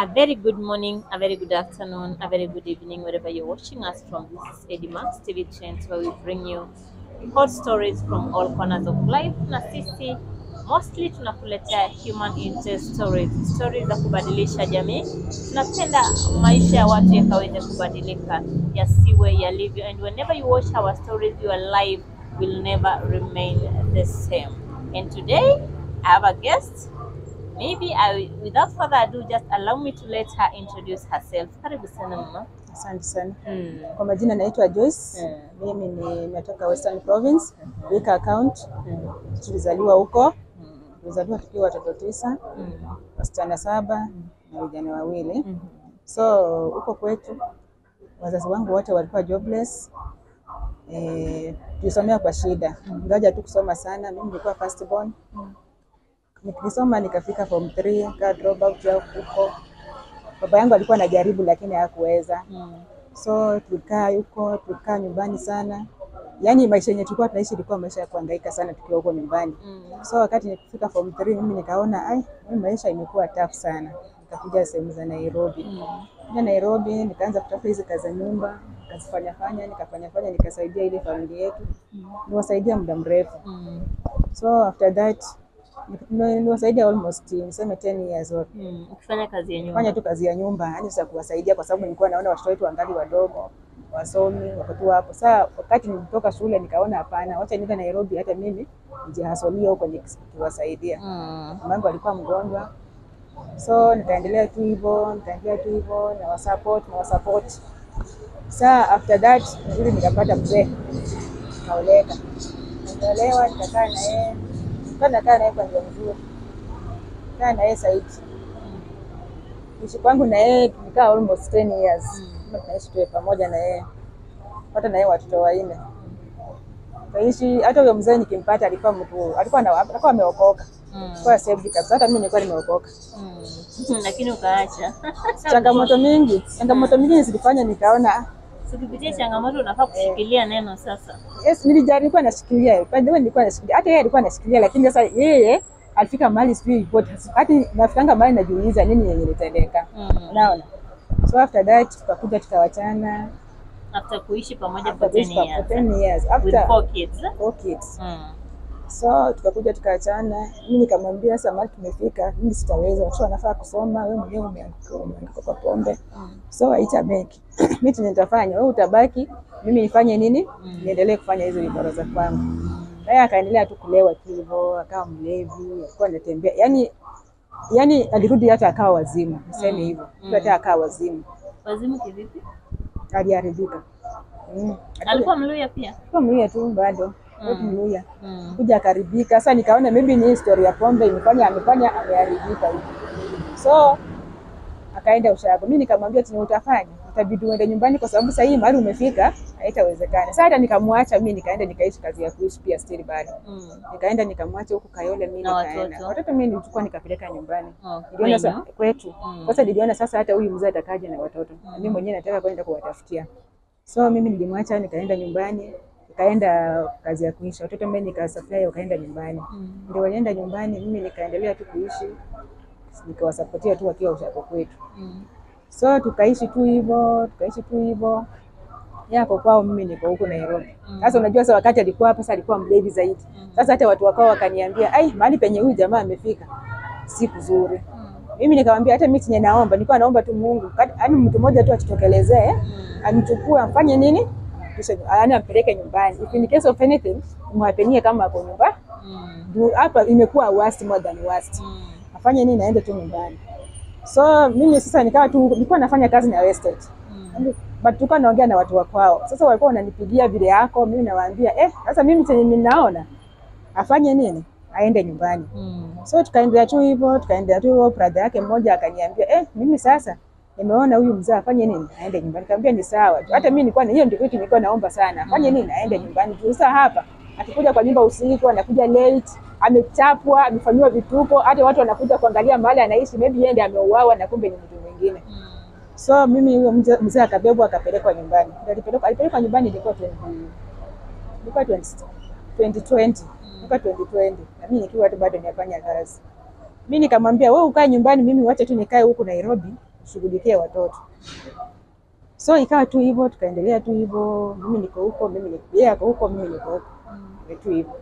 A very good morning, a very good afternoon, a very good evening, wherever you're watching us from. This is Eddie Max TV Trends, where we bring you hot stories from all corners of life. Na sisi mostly tunakuletea human interest stories, stories za kubadilisha jamii. Tunapenda maisha ya watu yakaweze kubadilika, yasiwe yalivyo, and whenever you watch our stories, your life will never remain the same. And today I have a guest Maybe I, without further ado, just allow me to let her introduce herself. Karibu sana mama. Asante sana. Mm. Kwa majina naitwa Joyce. Mm. Mimi ni natoka Western Province, Wika account. Mm. Tulizaliwa huko. Mm. Tulizaliwa tukiwa watoto tisa, Mm. wasichana saba na vijana wawili. Mm. So huko kwetu wazazi wangu wote walikuwa jobless. Eh, tulisomea kwa shida. Ingawa tu kusoma sana, mimi nilikuwa first born. Nikisoma nikafika form 3, nika drop out ya huko. Baba yangu alikuwa anajaribu lakini hakuweza. Mm. So tulikaa huko, tulikaa nyumbani sana. Yaani maisha yenye tulikuwa tunaishi ilikuwa maisha ya kuhangaika sana tukiwa huko nyumbani. Mm. So wakati nikifika form 3 mimi nikaona ai, mimi maisha imekuwa tough sana. Nikakuja sehemu za Nairobi. Mm. Na Nairobi nikaanza kutafuta hizi kazi za nyumba, nikazifanya fanya, nikafanya fanya, nikasaidia ile familia yetu. Niwasaidia muda mrefu. Mm. So after that ni- niwasaidia almost niseme 10 years old. Mm. Ukifanya kazi ya nyumba. Fanya tu kazi ya nyumba, yani sasa kuwasaidia kwa sababu nilikuwa naona watoto wetu wangali wadogo wasomi wakati hapo. Sasa wakati nilitoka shule nikaona hapana, wacha niende Nairobi hata mimi nijihasolia huko nikiwasaidia. Mm. Mama yangu alikuwa mgonjwa, so nitaendelea tu hivyo, nitaendelea tu hivyo na wasupport na wasupport. Sasa after that ili nikapata mzee, Kaoleka. nikaolewa, nikakaa na yeye, nikakaa nakaa naye kwa njia nzuri, kaa na yeye ishi kwangu na yeye tumekaa almost 10 years. Kama tunaishi tu pamoja na yeye. Pata na yeye watoto wanne. Kaishi hata huyo mzee nikimpata alikuwa mtu alikuwa na alikuwa ameokoka. Mm. kwa sababu kabisa. Hata mimi nilikuwa nimeokoka. Mm. Lakini ukaacha. changamoto mingi. Changamoto mingi zilifanya nikaona ah, changamoto unafaa kushikilia neno sasa. yes nilijaribu nilikuwa nashikilia by the way nilikuwa nashikilia hata yeye alikuwa anashikilia lakini sasa yeye alifika mahali sijui ipoti hata nafikanga mahali najiuliza nini yenye litendeka Mm. unaona so after that tukakuja tukawachana After kuishi pamoja for 10 this for years. 10 years With after four kids. four kids Mm. So tukakuja tukaachana. Mimi nikamwambia sasa, mali tumefika, mimi sitaweza, watoto wanafaa kusoma, wewe mwenyewe umeanguka kwa pombe, Mm. so haitabaki. mimi chenye nitafanya, wewe utabaki, mimi nifanye nini? Niendelee kufanya hizo ibada za kwangu. Naye akaendelea tu kulewa hivyo, akawa mlevi, alikuwa anatembea, yani yani alirudi hata akawa wazimu, niseme hivyo, mm. hata akawa wazimu, Wazimu kivipi? aliharibika. Mm. Alikuwa Mluya pia. Alikuwa mluya tu bado, mm. year Mm. kuja akaribika. Sasa nikaona maybe ni story ya pombe imefanya amefanya ameharibika hivi, so akaenda ushago. Mimi nikamwambia tena, utafanya itabidi uende nyumbani, kwa sababu sasa hii mahali umefika haitawezekana. Sasa hata nikamwacha mimi, nikaenda nikaishi kazi ya kuishi pia still bado Mm. nikaenda nikamwacha huko Kayole, mimi Na nikaenda watoto? mimi nilichukua nikapeleka nyumbani. Oh, Niliona sasa kwetu Mm. sasa, niliona sasa hata huyu mzee atakaje na watoto, mimi mwenyewe nataka kwenda kuwatafutia. So mimi nilimwacha nikaenda nyumbani, nikaenda kazi ya kuisha watoto, mimi nikasupply wakaenda nyumbani, Mm. ndio walienda nyumbani, mimi nikaendelea tu kuishi, nikawasapotia tu wakiwa ushako kwetu. Mm. So tukaishi tu hivyo, tukaishi tu hivyo yako kwao, mimi niko huko Nairobi. Sasa unajua, sasa wakati alikuwa hapa, sasa alikuwa mlevi zaidi. Mm. Sasa hata watu wakao wakaniambia, ai, mahali penye huyu jamaa amefika si kuzuri. Mm. Mimi nikamwambia hata mimi chenye naomba, nilikuwa naomba tu Mungu, yaani mtu mmoja tu atutokelezee, anichukue amfanye nini, kisha yaani ampeleke nyumbani. If in case of anything, mwapenie kama ako nyumba. Mm. Hapa imekuwa worst more than worst. Mm. Afanye nini, naende tu nyumbani. So mimi sasa nikawa tu nilikuwa nafanya kazi na Westate. Mm. But tulikuwa naongea na watu wa kwao. Sasa walikuwa wananipigia vile yako, mimi nawaambia eh, sasa mimi chenye ninaona afanye nini? Aende nyumbani. Mm. So tukaendelea tu hivyo, tukaendelea tu hivyo. Brother yake mmoja akaniambia eh, mimi sasa nimeona huyu mzee afanye nini, aende nyumbani. Kaambia ni sawa. Hata mimi nilikuwa na hiyo ndio kitu nilikuwa naomba sana, afanye nini, aende nyumbani. tu. sasa hapa akikuja kwa nyumba usiku, anakuja late, amechapwa, amefanyiwa vituko, hata watu wanakuja kuangalia mahali anaishi, maybe yeye ndiye ameuawa na kumbe ni mtu mwingine. So mimi huyo mzee akabebwa akapelekwa nyumbani. Alipelekwa alipelekwa nyumbani ilikuwa 20 ilikuwa 20 2020 ilikuwa 2020 na mimi nikiwa tu bado nafanya kazi. Mimi nikamwambia wewe ukae nyumbani, mimi wacha tu nikae huku Nairobi tushughulikie watoto. So ikawa tu hivyo, tukaendelea tu hivyo, mimi niko huko, mimi niko yeye ako huko, mimi niko huko, Ni tu hivyo.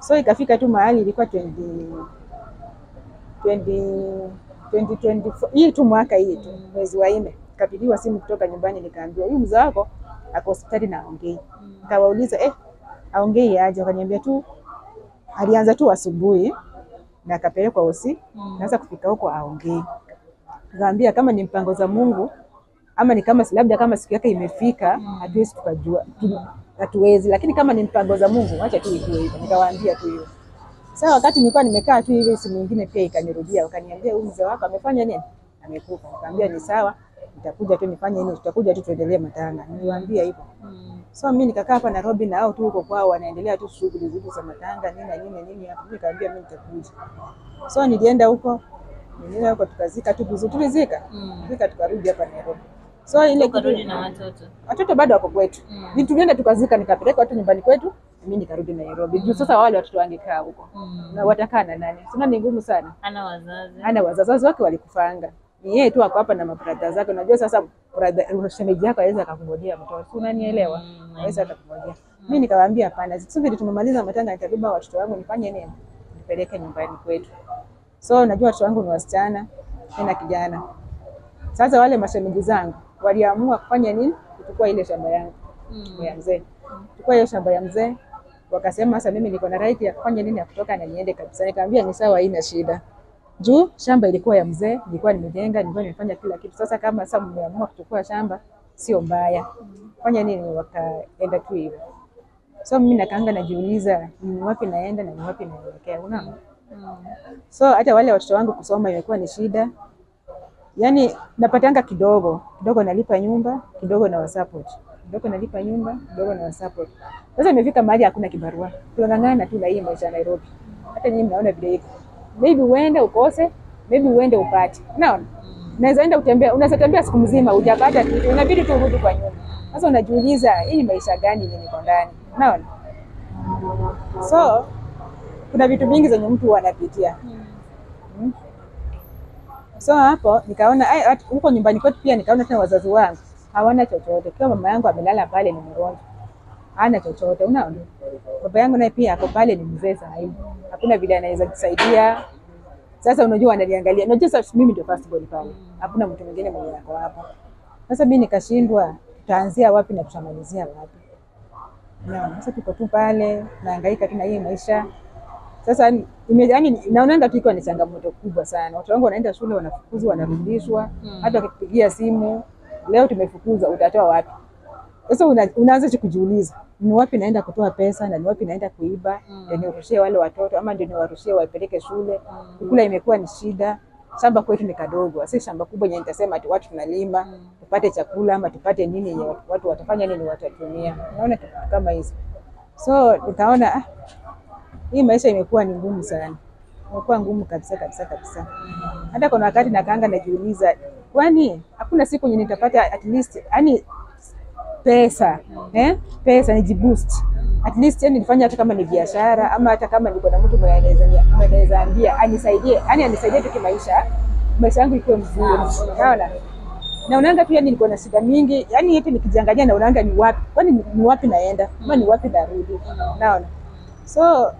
So ikafika tu mahali ilikuwa 20 20 2024 hii tu mwaka hii tu mwezi wa nne, kapigiwa simu kutoka nyumbani, nikaambiwa huyu mzee wako ako hospitali na aongei. Nikawauliza eh, aongei aje? Wakaniambia tu alianza tu asubuhi na akapelekwa hosi, naweza kufika huko aongei. Nikamwambia kama ni mpango za Mungu ama ni kama labda kama siku yake imefika, hatuwezi tukajua, hatuwezi, lakini kama ni mpango za Mungu, acha tu ikuwe hivyo. Nikawaambia tu hivyo. Sasa wakati nilikuwa nimekaa tu hivi, simu nyingine pia ikanirudia, wakaniambia huyu mzee wako amefanya nini? Amekufa. Nikamwambia ni sawa, nitakuja tu nifanye nini, tutakuja tu tuendelee matanga. Niliwaambia hivyo. So mimi nikakaa hapa Nairobi na hao tu huko kwao wanaendelea tu shughuli zile za matanga nini na nini nini hapo. Nikamwambia mimi nitakuja. So nilienda huko, nilienda huko tukazika tu vizuri, tulizika. Tulizika tukarudi hapa Nairobi. So ile kitu na watoto. watoto bado wako kwetu. Mm. Ni tulienda tukazika nikapeleka watu nyumbani kwetu, mimi nikarudi Nairobi. Juu sasa wale watoto wangekaa huko. Na watakaa na nani? Sina ni ngumu sana. Ana wazazi. Ana wazazi wazazi wake walikufanga. Ni yeye tu ako hapa na mabrada zake. Unajua sasa brother shemeji yako aweza akakungojea mtoto. Unanielewa? Mm, Aweza akakungojea. Mimi nikawaambia hapana. Sisi tumemaliza matanga nitabeba watoto wangu nifanye nini? Nipeleke nyumbani kwetu. So najua watoto wangu ni wasichana, na kijana. Sasa wale mashemeji zangu waliamua kufanya nini? Kuchukua ile shamba yangu Mm. ya mzee. Chukua hiyo shamba ya mzee. Wakasema sasa mimi niko na right ya kufanya nini ya kutoka na niende kabisa. Nikamwambia ni sawa, haina shida. Juu shamba ilikuwa ya mzee, nilikuwa nimejenga, nilikuwa nimefanya kila kitu. Sasa kama sasa mmeamua kuchukua shamba, sio mbaya. Fanya nini? Wakaenda tu hivyo. So mimi nakaanga najiuliza ni wapi naenda na ni wapi naelekea. Unaona? Mm. So hata wale watoto wangu kusoma imekuwa ni shida. Yaani napatanga kidogo, kidogo nalipa nyumba, kidogo na wasupport. Kidogo nalipa nyumba, kidogo na wasupport. Sasa imefika mahali hakuna kibarua. Tunang'ang'ana tu na hii maisha ya Nairobi. Hata nyinyi mnaona vile hivyo, Maybe uende ukose, maybe uende upate. Unaona? Unaweza enda utembea, unaweza tembea siku mzima hujapata kitu, inabidi tu urudi kwa nyumba. Sasa unajiuliza hii maisha gani yenye niko ndani? Unaona? So kuna vitu vingi zenye mtu anapitia. Mm. So hapo nikaona huko nyumbani kwetu pia nikaona tena wazazi wangu hawana chochote. Kwa mama yangu amelala pale ni mgonjwa. Hana chochote, unaona? Baba yangu naye pia ako pale ni mzee saa. Hakuna vile anaweza kusaidia. Sasa unajua ananiangalia. Unajua sasa mimi ndio first born pale. Hakuna mtu mwingine mwenye ako hapo. Sasa mimi nikashindwa tutaanzia wapi na tutamalizia wapi. Naona Sasa tuko tu pale naangaika tu na hii maisha. Sasa yani, yaani naonanga tu iko ni changamoto kubwa sana. Watoto wangu wanaenda shule wanafukuzwa, wanarudishwa. Mm. Hata wakipigia simu, leo tumefukuza, utatoa wapi? Sasa una, unaanza kujiuliza ni wapi naenda kutoa pesa na ni wapi naenda kuiba Mm. ndio niwarushie wale watoto ama ndio niwarushie wapeleke shule. mm. Kukula imekuwa ni shida. Shamba kwetu ni kadogo, si shamba kubwa yenye nitasema ati watu tunalima mm. tupate chakula ama tupate nini yenye watu watafanya nini watatumia. Unaona kama hizo. So nikaona ah, hii maisha imekuwa ni ngumu sana, imekuwa ngumu kabisa kabisa kabisa. Hata kuna wakati nakaanga najiuliza, kwani hakuna siku yenye nitapata at least yani pesa eh? pesa nijiboost at least yani nifanye hata kama ni biashara ama hata kama niko na mtu mwenye anaweza ambia anisaidie, yani anisaidie tu kimaisha, maisha yangu ikuwe mzuri, unaona? Naonanga tu pia niko na shida mingi, yani yote nikijiangalia naonanga ni wapi, kwani ni ni wapi naenda ama ni wapi narudi, naona so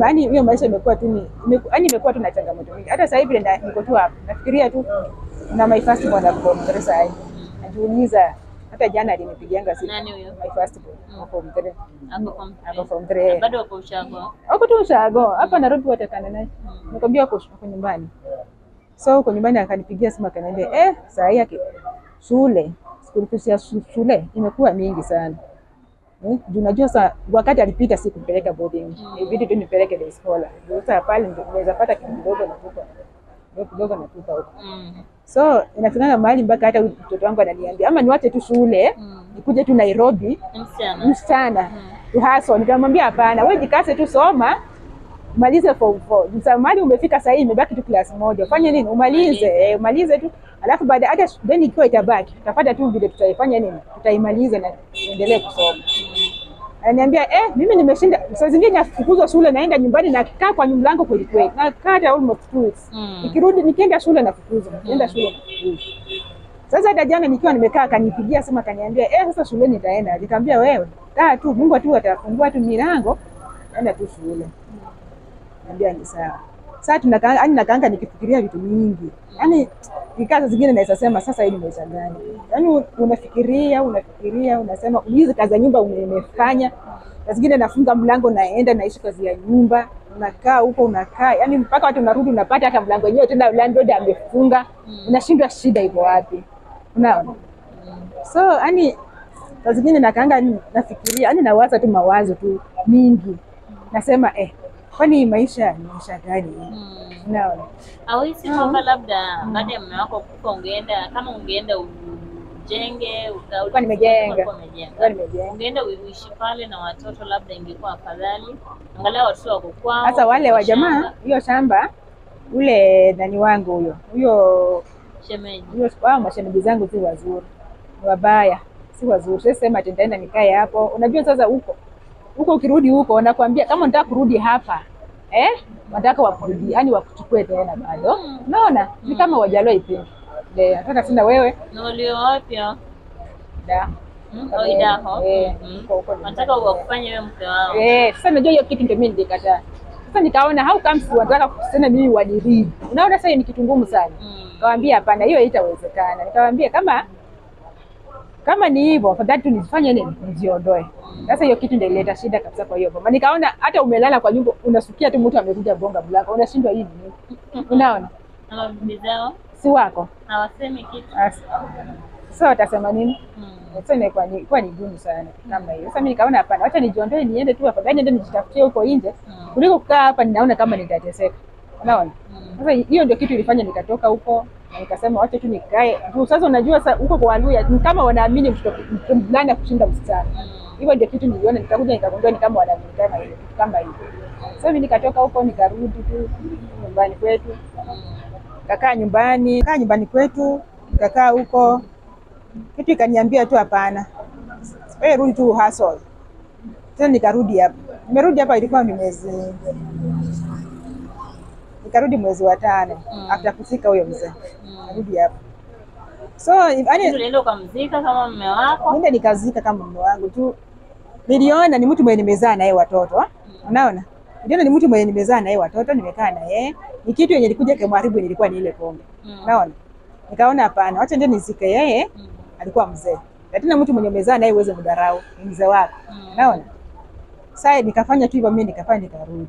yani hiyo maisha imekuwa tu ni yaani imekuwa tu na changamoto mingi. Hata sasa hivi niko tu hapa. Nafikiria tu na my first born hapo sasa hivi najiuliza, hata jana alinipigianga simu. Nani huyo? my first born hapo Mtere Ako form hapo three. from Mtere Bado wako ushago. Ako tu ushago. Hapa Nairobi, watakana naye. Nikwambia uko huko nyumbani. So uko nyumbani akanipigia simu akaniambia, eh, saa hii shule school fees ya shule imekuwa mingi sana juu najua sa wakati alipita si kumpeleka boarding, ibidi tu nipeleke day scholar. Juu Sasa pale naweza pata kitu kidogo Ndio kidogo kidogo natupa huko. Mm. So inafikanga mahali mpaka hata mtoto wangu ananiambia ama niwache tu shule Mm. nikuje tu Nairobi msichana. Msichana. Mm. tuhaso. Nikamwambia hapana, wewe jikase tu, soma umalize form four. Sasa mahali umefika sasa hivi imebaki tu class moja, fanye nini? Umalize eh, umalize tu, alafu baada hata then ikiwa itabaki tutapata tu vile tutaifanya nini, tutaimaliza na endelee kusoma. Ananiambia eh, mimi nimeshinda. Saa zingine nafukuzwa shule, naenda nyumbani nakaa kwa mlango kweli kweli, nakaa kaa almost two weeks. Mm. Nikirudi nikienda shule nafukuzwa, nikienda shule nafukuzwa. Sasa hata jana nikiwa nimekaa akanipigia simu akaniambia eh, sasa shuleni nitaenda. Nikamwambia wewe kaa tu, Mungu tu atafungua tu milango, enda tu shule. Niambia ni sawa. Sasa tunakaa yani nakaanga nikifikiria vitu mingi. Yaani nikaa zingine naweza sema sasa hii ni maisha gani? Yaani unafikiria, unafikiria, unasema hizi kazi za nyumba umefanya. Na zingine nafunga mlango naenda naishi kazi ya nyumba. Unakaa huko unakaa, yaani mpaka watu unarudi unapata hata mlango wenyewe tena landlord amefunga. Unashindwa shida iko wapi? Unaona? So yani saa zingine nakaanga nafikiria, yani nawaza tu mawazo tu mingi. Nasema eh, kwani maisha ni maisha gani? Mm. Unaona? Hauhisi kwamba labda baada ya mume wako kufa ungeenda kama ungeenda ujenge uka- Ulikuwa nimejenga. ungeenda uishi pale na watoto labda ingekuwa afadhali, angalau watoto wako kwao. Sasa wale wa jamaa hiyo shamba, ule nani wangu huyo huyo shemeji. huyo, kwa mashemeji zangu si wazuri, ni wabaya, si wazuri. Sasa sema tendaenda nikae hapo. Unajua sasa huko huko, ukirudi huko wanakuambia kama unataka kurudi hapa eh, wanataka wakurudi, yani wakuchukue tena bado. Unaona, ni kama wajalwa ipindi ndio nataka tena wewe Na ulio wapya da mm, au Idaho Eh. Eh, sasa najua hiyo kitu ndio mimi nilikataa. Sasa nikaona how comes wanataka kusema mimi wadiridi. Unaona sasa ni kitu ngumu sana. Nikamwambia hapana, hiyo haitawezekana. Nikamwambia kama kama ni hivyo, afadhali tu nizifanye nini? Nijiondoe. Sasa hiyo kitu ndio ileta shida kabisa kwa hiyo boma. Nikaona hata umelala kwa nyumba unasikia tu mtu amekuja bonga mlango. Unashindwa hii ni nini? Unaona? Si wako. hawasemi kitu. Sasa watasema nini? Mm. Sasa imekuwa ni kwa ni gumu sana kama hiyo. Sasa mimi nikaona hapana, acha nijiondoe niende tu afadhali niende nijitafutie huko nje Mm. kuliko kukaa hapa ninaona kama nitateseka. Unaona? Mm. Sasa hiyo ndio kitu ilifanya nikatoka huko nikasema wacha tu nikae. Juu sasa unajua sasa huko kwa Waluya ni kama wanaamini mtoto mvulana kushinda msichana. Hivyo ndio kitu niliona nikakuja nikagundua ni kama wanaamini kama hiyo kitu kama hiyo. Sasa mimi nikatoka huko nikarudi tu nyumbani kwetu. kakaa nyumbani, kaa nyumbani kwetu, kakaa huko. Kitu ikaniambia tu hapana. Wewe rudi tu hustle. Tena nikarudi hapa. Nimerudi hapa ilikuwa ni mwezi nikarudi mwezi wa tano Mm. after kufika huyo mzee. Mm. arudi hapo So yani ukamzika kama mume wako. nenda nikazika kama mume wangu tu. Niliona ni mtu mwenye nimezaa naye watoto. mm. Unaona? Niliona ni mtu mwenye nimezaa naye watoto, nimekaa na yeye. Ni kitu yenye likuja kumharibu nilikuwa ni ile pombe. Mm. Unaona? Nikaona hapana, wacha ndio nizike yeye. Mm. Alikuwa mzee. Lakini mtu mwenye umezaa naye uweze mdarau, ni mzee wako. Mm. Unaona? Sasa nikafanya tu hivyo mimi nikafanya nikarudi.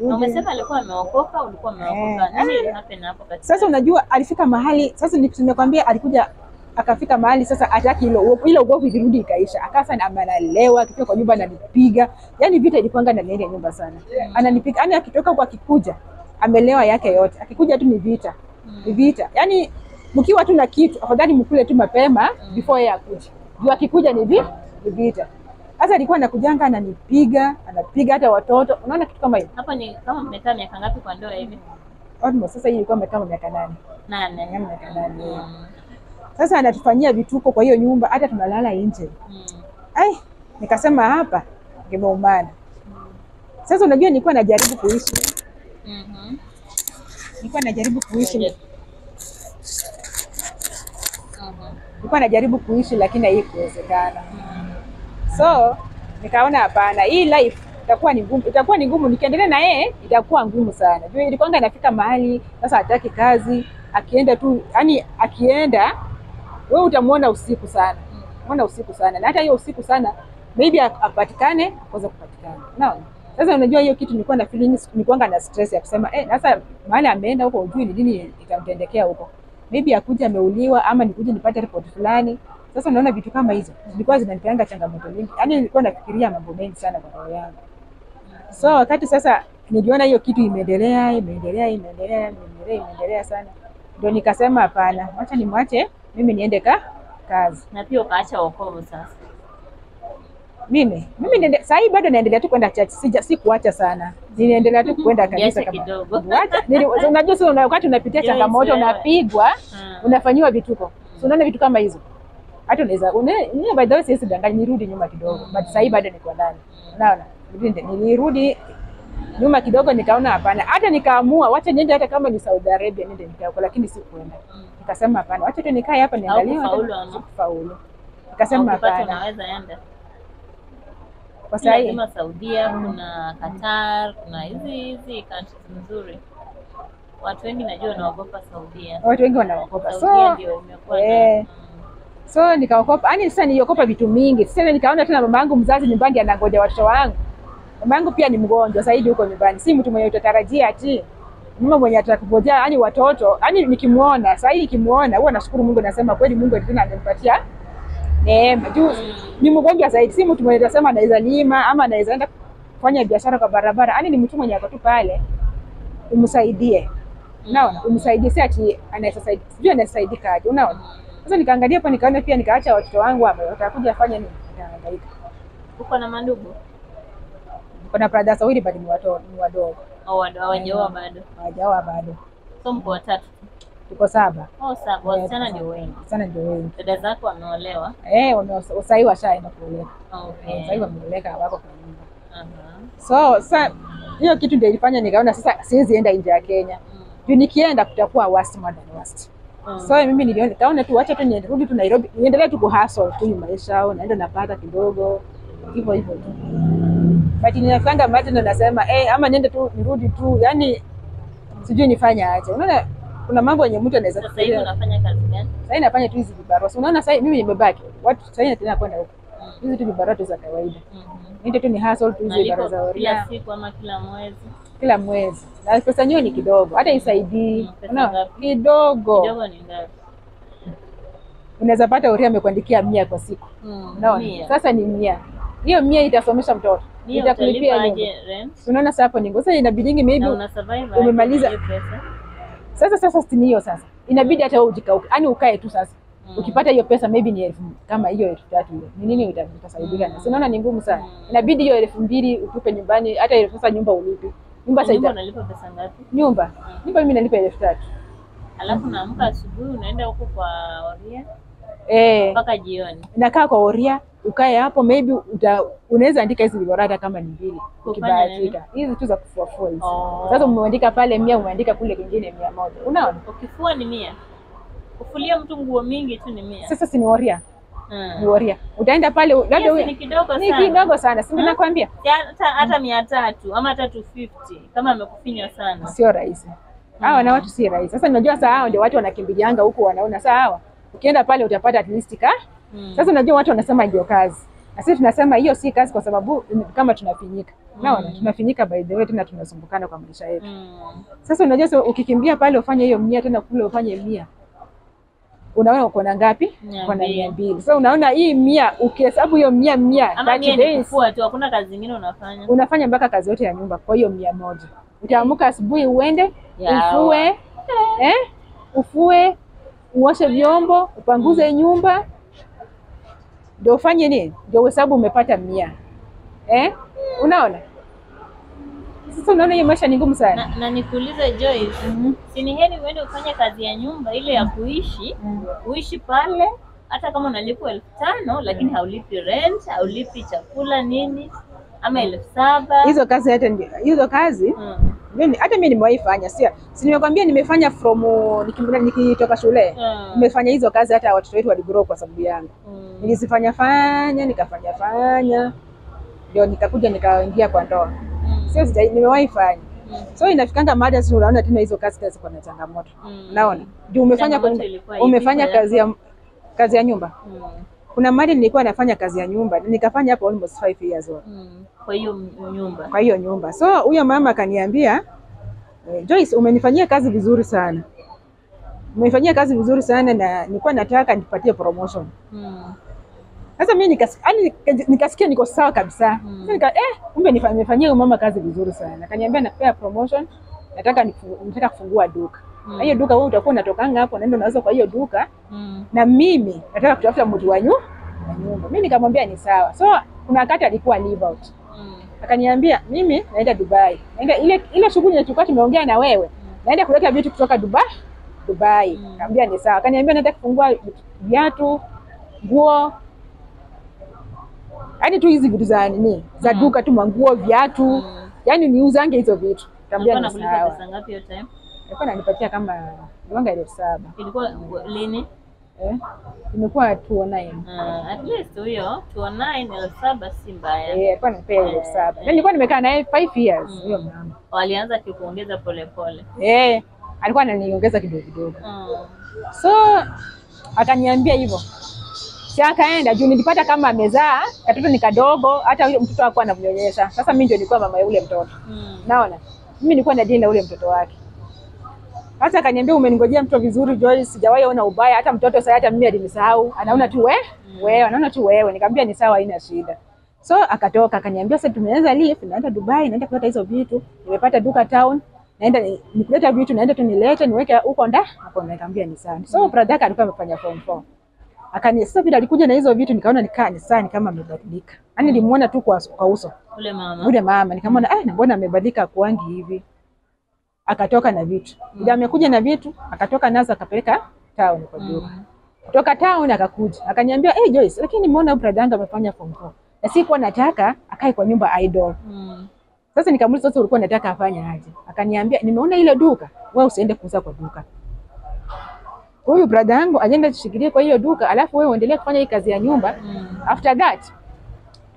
Na umesema alikuwa ameokoka, ulikuwa ameokoka. Eh. Nini happen hapo katika? Sasa unajua alifika mahali sasa, ni- nimekwambia alikuja akafika mahali sasa, ataki ile ugovu ile uovu ilirudi ikaisha, akasa na analelewa, akifika kwa nyumba ananipiga, yani vita ilikuanga ndani ya nyumba sana, ananipiga yani, akitoka kwa akikuja amelewa yake yote, akikuja tu ni vita, ni vita, yani mkiwa tu na kitu afadhali mkule tu mapema before yeye akuje, juu akikuja ni vita ni vita. Sasa alikuwa anakujanga ananipiga, anapiga hata watoto, unaona kitu kama hiyo. Hapa ni kama mmekaa miaka ngapi kwa ndoa hivi? Almost sasa hii ilikuwa mmekaa miaka nane, Nane. miaka nane. Mm. Sasa anatufanyia vituko kwa hiyo nyumba, hata tunalala nje. Mm. Ai, nikasema hapa nimeumana. Sasa unajua, nilikuwa najaribu kuishi, Mhm. Mm nilikuwa najaribu kuishi, Mhm. nilikuwa najaribu kuishi, lakini haikuwezekana. Mhm. So nikaona hapana, hii life itakuwa ni ngumu, itakuwa ni ngumu nikiendelea na yeye, itakuwa ngumu sana. Juu ilikuwanga inafika mahali sasa hataki kazi, akienda tu, yani akienda wewe utamwona usiku sana, muona usiku sana, na hata hiyo usiku sana maybe apatikane, kwanza kupatikana. Unaona? Sasa unajua hiyo kitu nilikuwa na feeling nilikuwa na stress ya kusema eh, sasa mahali ameenda huko, ujui ni nini itamtendekea huko, maybe akuja ameuliwa, ama nikuje nipate report fulani. Sasa unaona vitu kama hizo zilikuwa zinanipeanga changamoto nyingi, yaani nilikuwa nafikiria mambo mengi sana kwa roho yangu. So wakati sasa niliona hiyo kitu imeendelea imeendelea imeendelea imeendelea imeendelea sana, ndio nikasema hapana, wacha nimwache mimi niende ka kazi. Na pia ukaacha wokovu sasa. Mimi mimi niende, saa hii bado naendelea tu kwenda church, sija si kuacha sana, ninaendelea tu kwenda kanisa kama kidogo. Unajua sasa wakati unapitia changamoto unapigwa Mm. unafanyiwa vituko, so unaona vitu kama hizo hata unaweza une- by the way siwezi danganya nirudi nyuma kidogo. But sasa hivi bado niko ndani. Unaona? Nirudi- nilirudi nyuma kidogo nikaona hapana. Hata nikaamua wacha niende hata kama ni Saudi Arabia niende nikako lakini sikuenda. Nikasema hapana. Wacha tu nikae hapa niangalie sikufaulu. Nikasema hapana. naweza enda kwa sasa hivi Saudia, kuna Qatar, kuna hizi hizi countries nzuri. Watu wengi najua wanaogopa Saudia. watu wengi wanaogopa. So ndio imekuwa eh, na so nikaokopa, yani sasa niliokopa vitu mingi. Sasa nikaona tena mama yangu mzazi nyumbani anangoja watoto wangu. Mama yangu pia ni mgonjwa zaidi huko nyumbani. Si mtu mwenye utatarajia ati mama mwenye atakupojea yani watoto yani nikimuona sasa hii nikimuona huwa nashukuru Mungu nasema kweli Mungu tena amempatia neema. Juu ni mgonjwa zaidi. Si mtu mwenye atasema anaweza lima ama anaweza enda kufanya biashara kwa barabara. Yani ni mtu mwenye ako tu pale umsaidie. Unaona? Umsaidie si ati anasaidika aje. Unaona sasa nikaangalia hapa nikaona pia nikaacha watoto wangu hapa watakuja afanye nini nitahangaika uko na mandugu kuna brada wawili bado ni watoto ni wadogo au wadogo hawajaoa bado? hawajaoa bado So mko watatu? tuko saba Oh, sawa. Wasichana ndio wengi. sana ndio wengi Dada zako wameolewa? eh wameolewa. Sasa hivi washaenda kuoleka Okay. sahii wameoleka wako kwa nyumba Aha. so sasa hiyo kitu ndio ilifanya nikaona sasa siwezi enda nje ya Kenya juu nikienda kutakuwa worst more than worst Mm. so mimi niliona kaona tu acha tu nirudi tu Nairobi niendelee tu kuhustle tu maisha au naenda napata kidogo hivyo hivyo tu but ninakanga mati ndo nasema eh ama niende tu nirudi tu yani sijui nifanye aje unaona kuna mambo yenye mtu anaweza Sasa hivi kufikiria unafanya kazi gani? sasa nafanya tu hizi vibarua So, unaona sasa mimi nimebaki watu sasa tena kwenda huko Mm. hizi tu vibarua tu za kawaida Mhm. niende tu ni hustle tu hizi vibarua za kila siku ama kila mwezi? Kila mwezi. Na pesa yenyewe ni kidogo. Hata isaidii. Ngapi? kidogo. Unaweza pata uria amekuandikia mia kwa siku. Mm, no, mia. sasa ni mia. Hiyo mia itasomesha mtoto. Itakulipia unaona sasa hapo ni ngumu. sasa inabidingi maybe umemaliza- sasa sasa sitini hiyo sasa. Inabidi hata wewe ujikauke yani ukae tu sasa. Mm. ukipata hiyo pesa maybe ni elfu kama hiyo elfu tatu hiyo. Ni nini uta- utasaidika mm. sinaona ni ngumu sana. Mm. inabidi hiyo elfu mbili utupe nyumbani hata elfu sasa nyumba ulipi nyumba sasa Nyumba unalipa pesa ngapi? nyumba. Nyumba mimi nalipa elfu tatu. Alafu naamka asubuhi unaenda huko kwa Oria? Eh. Mpaka jioni. nakaa kwa oria ukae hapo maybe uta, unaweza andika hizi vibarua kama ni mbili. Ukibahatika hizi tu za kufuafua hizi. Oh. sasa umeandika pale mia umeandika kule kwingine mia moja. Unaona? Ukifua ni mia. Kufulia mtu nguo mingi tu ni mia. sasa si ni oria Mm. ni utaenda pale labda Yes, ni kidogo sana, ni kidogo sana si ndio Hmm? nakwambia hata hata mia tatu ama tatu fifty kama amekufinya sana. sio rahisi. Hawa na watu si rahisi. Sasa unajua saa hao ndio watu wanakimbilianga huko, wanaona saa hawa ukienda pale utapata at least ka Mm. sasa unajua watu wanasema ndio kazi. Na sisi tunasema hiyo si kazi kwa sababu kama tunafinyika. Naona tunafinyika by the way tena tunasumbukana kwa maisha yetu. Mm. sasa unajua so, ukikimbia pale ufanye hiyo mia tena kule ufanye mia unaona uko na ngapi? Uko na mia mbili. So unaona hii mia ukihesabu hiyo mia mia Ama 30 mia ni kufua tu, hakuna kazi zingine unafanya. unafanya mpaka kazi yote ya nyumba kwa hiyo mia moja. Utaamka asubuhi uende ufue eh? ufue uoshe vyombo upanguze nyumba. Ndio ufanye nini? Ndio uhesabu umepata mia eh? unaona sasa unaona hiyo maisha ni ngumu sana Na, na nikuulize Joyce, -hmm. si ni heri uende ufanye kazi ya nyumba ile ya kuishi, mm -hmm. uishi pale hata kama unalipwa elfu tano lakini haulipi rent, haulipi chakula nini, ama elfu saba hizo kazi hata hizo kazi Mm. mimi- hata mimi nimewahi fanya sio si nimekwambia nimefanya from nikimbona nikitoka shule Mm. nimefanya hizo kazi hata watoto wetu waligrow kwa sababu yangu Mm. nilizifanya fanya nikafanya fanya ndio nikakuja nikaingia kwa ndoa Mm. Sio sija- nimewahi fanya. Mm. so inafikanga mahali sasa unaona tena hizo kazi kazi kwa changamoto. Mm. unaona? Juu umefanya umefanya kazi ya kazi ya nyumba? Mm. kuna mahali nilikuwa nafanya kazi ya nyumba nikafanya hapo almost 5 years old. Mm. Kwa hiyo nyumba. Kwa hiyo nyumba. So huyo mama akaniambia eh, Joyce umenifanyia kazi vizuri sana. Umenifanyia kazi vizuri sana na nilikuwa nataka nipatie promotion. Mm. Sasa mimi nikasikia yani nikasikia niko sawa kabisa Mm. Sasa nika, eh kumbe nimefanyia mama kazi vizuri sana akaniambia napea promotion nataka nataka kufungua duka Mm. hiyo duka wewe utakuwa unatokanga hapo naenda unaweza kwa hiyo duka Mm. na mimi nataka kutafuta mtu wa nyu- nyumba mimi nikamwambia ni sawa so kuna wakati alikuwa leave out Mm. akaniambia mimi naenda Dubai. Naenda ile ile shughuli nilichokuwa tumeongea na wewe. Naenda kuleta vitu kutoka Dubai. Dubai. Mm. Akaniambia ni sawa. Akaniambia nataka kufungua viatu nguo, yaani tu hizi vitu za nini za Mm. duka tu, manguo, viatu, Mm. yaani niuzange hizo vitu. kambia Alikuwa ni sawa. pesa ngapi hiyo time? Nilikuwa ananipatia kama niwanga elfu saba Ilikuwa lini? eh, imekuwa 209 Uh, at least huyo 209 elfu saba si mbaya. eh, alikuwa elfu saba Yaani nilikuwa nimekaa naye 5 years huyo mama Walianza kukuongeza polepole. eh, alikuwa ananiongeza kidogo kidogo, Mm. so akaniambia hivyo si akaenda juu nilipata kama amezaa katoto ni kadogo, hata yule mtoto hakuwa anamnyonyesha. Sasa mimi ndio nilikuwa mama ya ule mtoto, Mm. naona mimi nilikuwa nadili na ule mtoto wake. Sasa akaniambia umeningojea mtoto vizuri Joyce, sijawahi ona ubaya. Hata mtoto sasa, hata mimi alinisahau, anaona tu we wewe, anaona tu wewe. Nikamwambia ni sawa, haina shida. So akatoka akaniambia, sasa tumeanza lift, naenda Dubai, naenda kuleta hizo vitu, nimepata duka town, naenda nikuleta vitu, naenda tu nilete niweke huko nda hapo. Nikamwambia ni sawa. So brother yake alikuwa amefanya form 4 akani sasa vile alikuja na hizo vitu, nikaona nikaa ni sana kama amebadilika. Yaani nilimuona tu kwa, kwa uso Ule mama. yule mama nikamwona, eh, na mbona amebadilika kuangi hivi? Akatoka na vitu ndio amekuja na vitu, akatoka nazo akapeleka town kwa duka. Mm. Kutoka town akakuja akaniambia, "Eh, hey Joyce, lakini nimeona brother yangu amefanya form 4 na sikuwa nataka akae kwa nyumba idol. Mm. Sasa nikamuuliza, sasa ulikuwa unataka afanye aje? Akaniambia, nimeona ile duka, wewe usiende kuuza kwa duka. Huyu brother yangu ajenda tushikilie kwa hiyo duka, alafu wewe uendelee kufanya hii kazi ya nyumba Mm. After that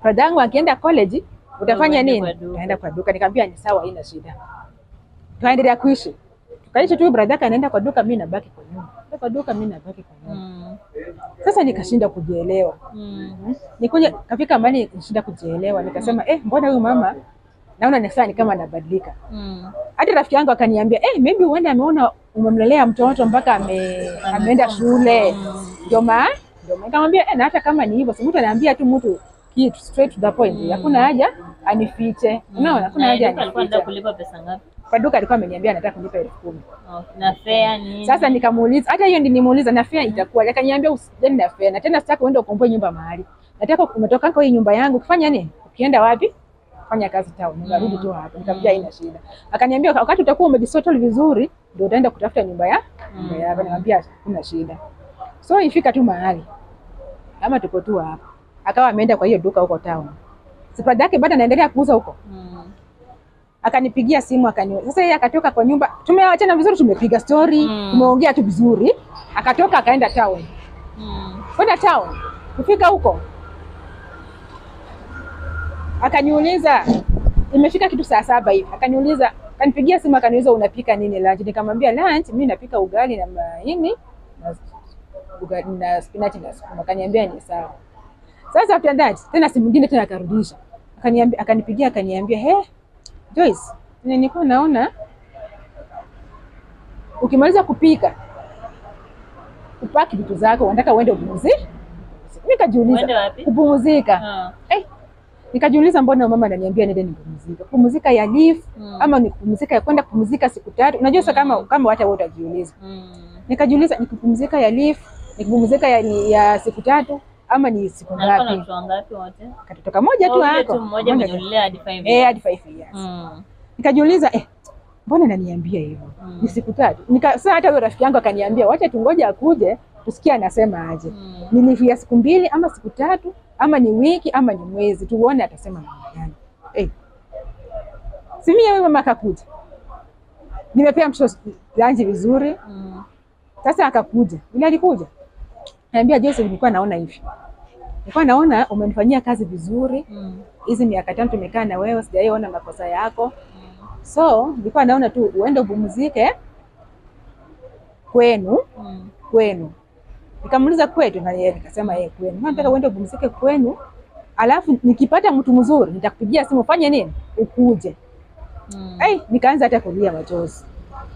brother yangu akienda college utafanya oh, nini? Utaenda kwa duka. Nikamwambia ni sawa, haina shida. Tukaendelea kuishi. Tukaishi tu, brother yake anaenda kwa duka, mimi nabaki kwa nyumba. Kwa duka mimi nabaki kwa nyumba. Mm. Sasa nikashinda kujielewa. Mm. Nikuja kafika mbali, nikashinda kujielewa. Nikasema eh, mbona huyu mama naona ni sawa ni kama anabadilika. Mm. Hata rafiki yangu akaniambia eh, hey, maybe uende ameona umemlelea mtoto mpaka ame, ameenda shule. Ndio maana ndio maana nikamwambia eh, na hata kama ni hivyo, si mtu anaambia tu mtu kitu straight to the point. Hakuna haja anifiche. Unaona, hakuna haja alikuwa anataka kulipa pesa ngapi? Kwa duka alikuwa ameniambia anataka kulipa elfu kumi. Oh, na fare ni Sasa nikamuuliza, hata hiyo ndio nimuuliza na fare itakuwa. Akaniambia usijali na fare. Na tena sitaki uende ukomboe nyumba mahali. Nataka umetoka kwa hii nyumba yangu kufanya nini? Ukienda wapi? Fanya kazi town. Unarudi tu hapa. Nikamwambia haina shida. Akaniambia wakati utakuwa umejisettle vizuri ndio utaenda kutafuta nyumba ya nyumba ya hapa. Nikamwambia kuna shida. So ifika tu mahali. Kama tuko tu hapa. Akawa ameenda kwa hiyo duka huko town. Sipadi yake bado anaendelea kuuza huko Mm. akanipigia simu akani sasa yeye akatoka kwa nyumba tumeachana vizuri tumepiga story Mm. tumeongea tu vizuri akatoka akaenda town Mm. kwenda town kufika huko akaniuliza imefika kitu saa saba hivi. Akaniuliza kanipigia simu akaniuliza unapika nini lunch? Nikamwambia lunch mimi napika ugali na mahindi na ugali na spinach na sukuma. Akaniambia ni sawa. Sasa after that tena simu nyingine tena akarudisha. Akaniambia akanipigia akaniambia he Joyce nilikuwa naona ukimaliza kupika upaki vitu zako unataka uende upumzike nikajiuliza kupumzika Ah. Eh, nikajiuliza mbona mama ananiambia nende nipumzike. pumzika ya leave Mm. ama nipumzika ya kwenda kupumzika siku tatu. Unajua sasa kama kama hata wewe utajiuliza. Mm. Nikajiuliza nikipumzika ya leave, nikipumzika ya, ya siku tatu ama ni siku ngapi? watoto wangapi wote? Katoto moja tu hako. mmoja mwenye ulilea hadi 5 Eh, hadi 5 years. Mm. Nikajiuliza eh, mbona ananiambia hivyo? Mm. Ni siku tatu. Nika sasa hata huyo rafiki yangu akaniambia wacha tungoje akuje tusikie anasema aje. Mm. Ni ya siku mbili ama siku tatu ama ni wiki ama ni mwezi, tuone atasema namna gani. Eh. Simia wewe mama akakuja. Nimepea mtoto rangi vizuri. Mm. Sasa akakuja. Yule alikuja. Niambia Joseph, nilikuwa naona hivi. Nilikuwa naona umenifanyia kazi vizuri. Mm. Hizi miaka tano tumekaa na wewe, sijaiona makosa yako. mm. So, nilikuwa naona tu uende upumzike kwenu, Mm. kwenu. Nikamuuliza kwetu na yeye nikasema yeye kwenu. Mimi nataka uende upumzike kwenu. Alafu nikipata mtu mzuri nitakupigia simu fanye nini? Ukuje. Mm. Hey, nikaanza hata kulia machozi.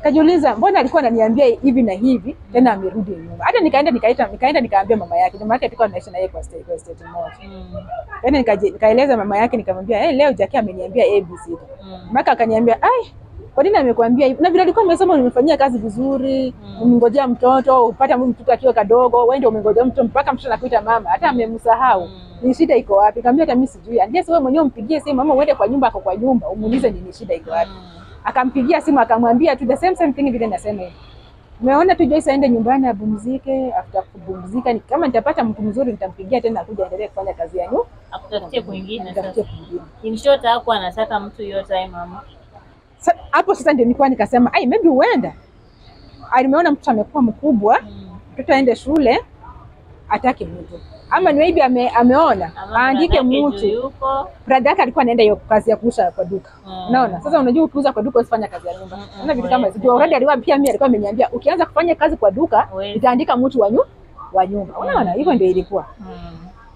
Kajiuliza mbona alikuwa ananiambia hivi na hivi tena amerudi nyuma. Hata nikaenda nikaita nikaenda nikaambia mama yake. Mama yake tulikuwa tunaishi na yeye kwa state kwa state moja. Mm. Yaani nikaje- nikaeleza mama yake nikamwambia, "Eh, hey, leo Jackie ameniambia ABC." Mm. Mama akaniambia, "Ai, kwa nini amekwambia hivyo? Na vile alikuwa amesema umefanyia kazi vizuri, Mm. umengojea mtoto, upata mtoto akiwa kadogo, wewe ndio umengojea mtoto mpaka mtoto anakuita mama, hata amemsahau. Mm. Ni shida iko wapi? Kaambia hata mimi sijui. Unless wewe mwenyewe umpigie simu ama uende kwa nyumba ako kwa nyumba, umuulize nini shida iko wapi. Mm. Akampigia simu akamwambia tu the same same thing vile nasema hivi. Umeona tu Joyce aende nyumbani apumzike. After kupumzika, ni- kama nitapata mtu mzuri nitampigia tena akuja endelee kufanya kazi yenu. Akutafutie kwingine sasa. In short hakuwa anataka mtu yote time mama. Hapo sasa ndio nilikuwa nikasema ai maybe huenda. Alimeona mtoto amekuwa mkubwa Mm. mtoto aende shule atake mtu. Ama ni maybe ame, ameona aandike mtu. Brother brada yake alikuwa anaenda hiyo kazi ya kuuza kwa duka. Mm. unaona? Sasa unajua ukiuza kwa duka usifanya kazi ya nyumba. Mm, unaona vitu mm, kama hizo. Already aliwa pia mimi alikuwa ameniambia ukianza kufanya kazi kwa duka itaandika mtu wa nyumba wa nyumba. Unaona? Hivyo ndio ilikuwa. Mm.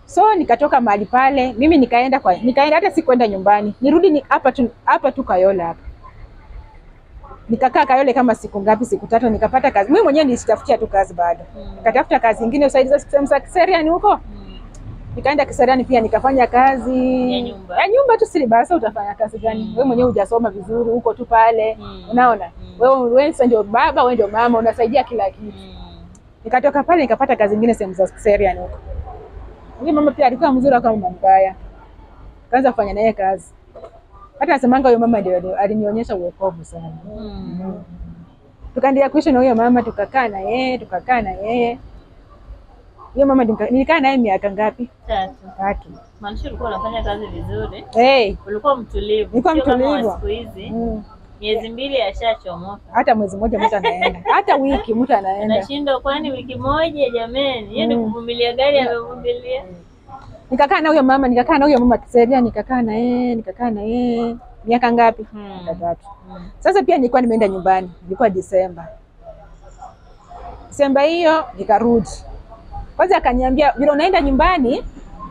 so nikatoka mahali pale mimi nikaenda kwa nikaenda hata sikwenda nyumbani. Nirudi ni hapa tu hapa tu Kayola hapa nikakaa Kayole kama siku ngapi siku tatu nikapata kazi mimi mwenyewe nilitafutia tu kazi bado Mm. nikatafuta kazi nyingine usaidizi sehemu za Kiseriani huko Mm. nikaenda Kiseriani pia nikafanya kazi Ya nyumba. ya nyumba tu sili basi utafanya kazi gani Mm. wewe mwenyewe hujasoma vizuri huko tu pale Mm. unaona Mm. wewe wewe ndio baba wewe ndio mama unasaidia kila kitu Mm. nikatoka pale nikapata kazi nyingine sehemu za Kiseriani huko Mimi mama pia alikuwa mzuri akawa mbaya kaanza kufanya naye kazi hata nasemanga huyo mama ndio alinionyesha uokovu sana Mm. tukaendelea kuishi na huyo mama tukakaa na yeye tukakaa na yeye huyo mama nilikaa naye miaka ngapi Tatu. tatu Maanisha ulikuwa unafanya kazi vizuri. hey. Ulikuwa mtulivu. Nilikuwa mtulivu. siku hizi. mm. Miezi mbili yashachomoka. hata mwezi mmoja mtu anaenda hata wiki mtu anaenda Anashindwa kwani wiki moja jameni. Yeye ni Mm. kuvumilia gari amevumilia. Nikakaa na huyo mama nikakaa na huyo mama Kiseria nikakaa na yeye nikakaa na yeye. Miaka ngapi? Miaka miaka tatu. Hmm. sasa pia nilikuwa nimeenda nyumbani ilikuwa Disemba Disemba hiyo nikarudi. Kwanza akaniambia vile unaenda nyumbani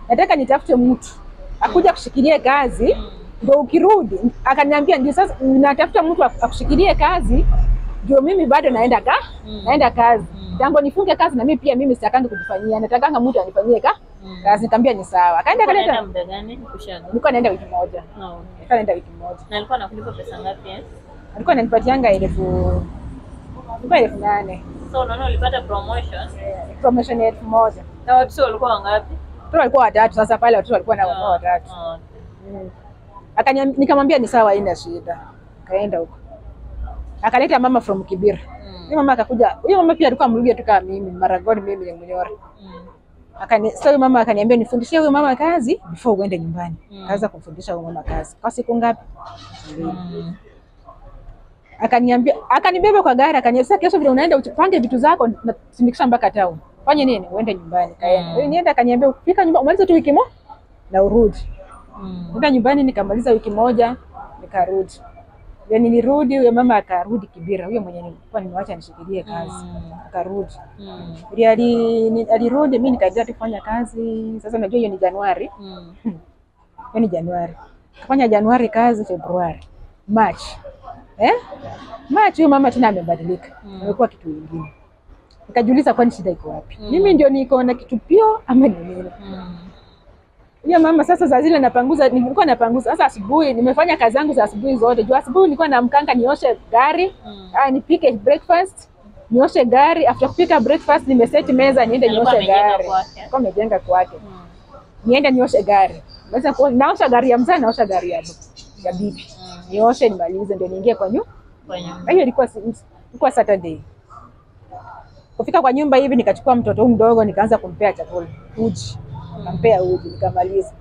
nataka nitafute mtu akuja kushikilie kazi. Ndo ndio ukirudi akaniambia ndio sasa natafuta mtu akushikilie kazi ndio mimi bado naenda ka Mm. naenda kazi Tangu nifunge kazi na mimi pia mimi sitakangi kujifanyia natakanga mtu anifanyie ka Mm. kazi nikamwambia ni sawa akaenda Unaenda kaleta muda gani kushaga? nilikuwa naenda wiki moja No, okay. nilikuwa naenda wiki moja Na alikuwa anakulipa pesa ngapi eh? alikuwa ananipatianga elfu ilikuwa elfu nane So unaona ulipata promotion. Yeah, promotion ya elfu moja Na watoto walikuwa wangapi? watoto walikuwa watatu sasa pale watoto walikuwa na wao watatu Oh, Mm. Akaniam- nikamwambia ni sawa haina shida kaenda huko akaleta mama from Kibira. Huyo mama akakuja huyo mama pia alikuwa amrudia tu kama mimi Maragoli, mimi ni mnyora Mm. akani sasa huyo mama akaniambia nifundishie huyo mama kazi before uende nyumbani Mm. kaanza kumfundisha huyo mama kazi kwa siku ngapi Mbili. Mm. akaniambia akanibeba kwa gari akaniambia kesho vile unaenda upange vitu zako na sindikisha mpaka town fanye nini uende nyumbani kaenda Mm. mm. nienda akaniambia ukifika nyumbani umalize tu wiki moja na urudi Mm. Nika nyumbani nikamaliza wiki moja nikarudi. Ndio nilirudi, huyo mama akarudi Kibira, huyo mwenye nilikuwa nimewacha nishikilie kazi Mm. akarudi. Mm. Ali, alirudi, mimi nikaendelea tu kufanya kazi. Sasa unajua hiyo ni Januari, Mm. hiyo ni Januari. Kafanya Januari kazi, Februari, March. Eh? March huyo mama tena amebadilika. Mm. Amekuwa kitu kingine. Nikajiuliza kwani shida iko wapi? Mm. Mimi ndio niko na kitupio ama ni nini? Mm. Huyo mama sasa za zile napanguza, nilikuwa napanguza sasa asubuhi, nimefanya kazi zangu za asubuhi zote. Juu asubuhi nilikuwa namkanga nioshe gari, Mm. ah, nipike breakfast, nioshe gari. After kupika breakfast nimeseti meza niende nioshe gari. kwa mejenga kwake. Mm. Niende nioshe gari. Naweza kuwa naosha gari ya mzee, naosha gari ya ya bibi. Mm. Nioshe nimalize ndio niingie kwa nyumba. Kwa nyumba. Hiyo ilikuwa ilikuwa Saturday. Kufika kwa nyumba hivi nikachukua mtoto mdogo nikaanza kumpea chakula, uji. Nikampea uji nikamaliza.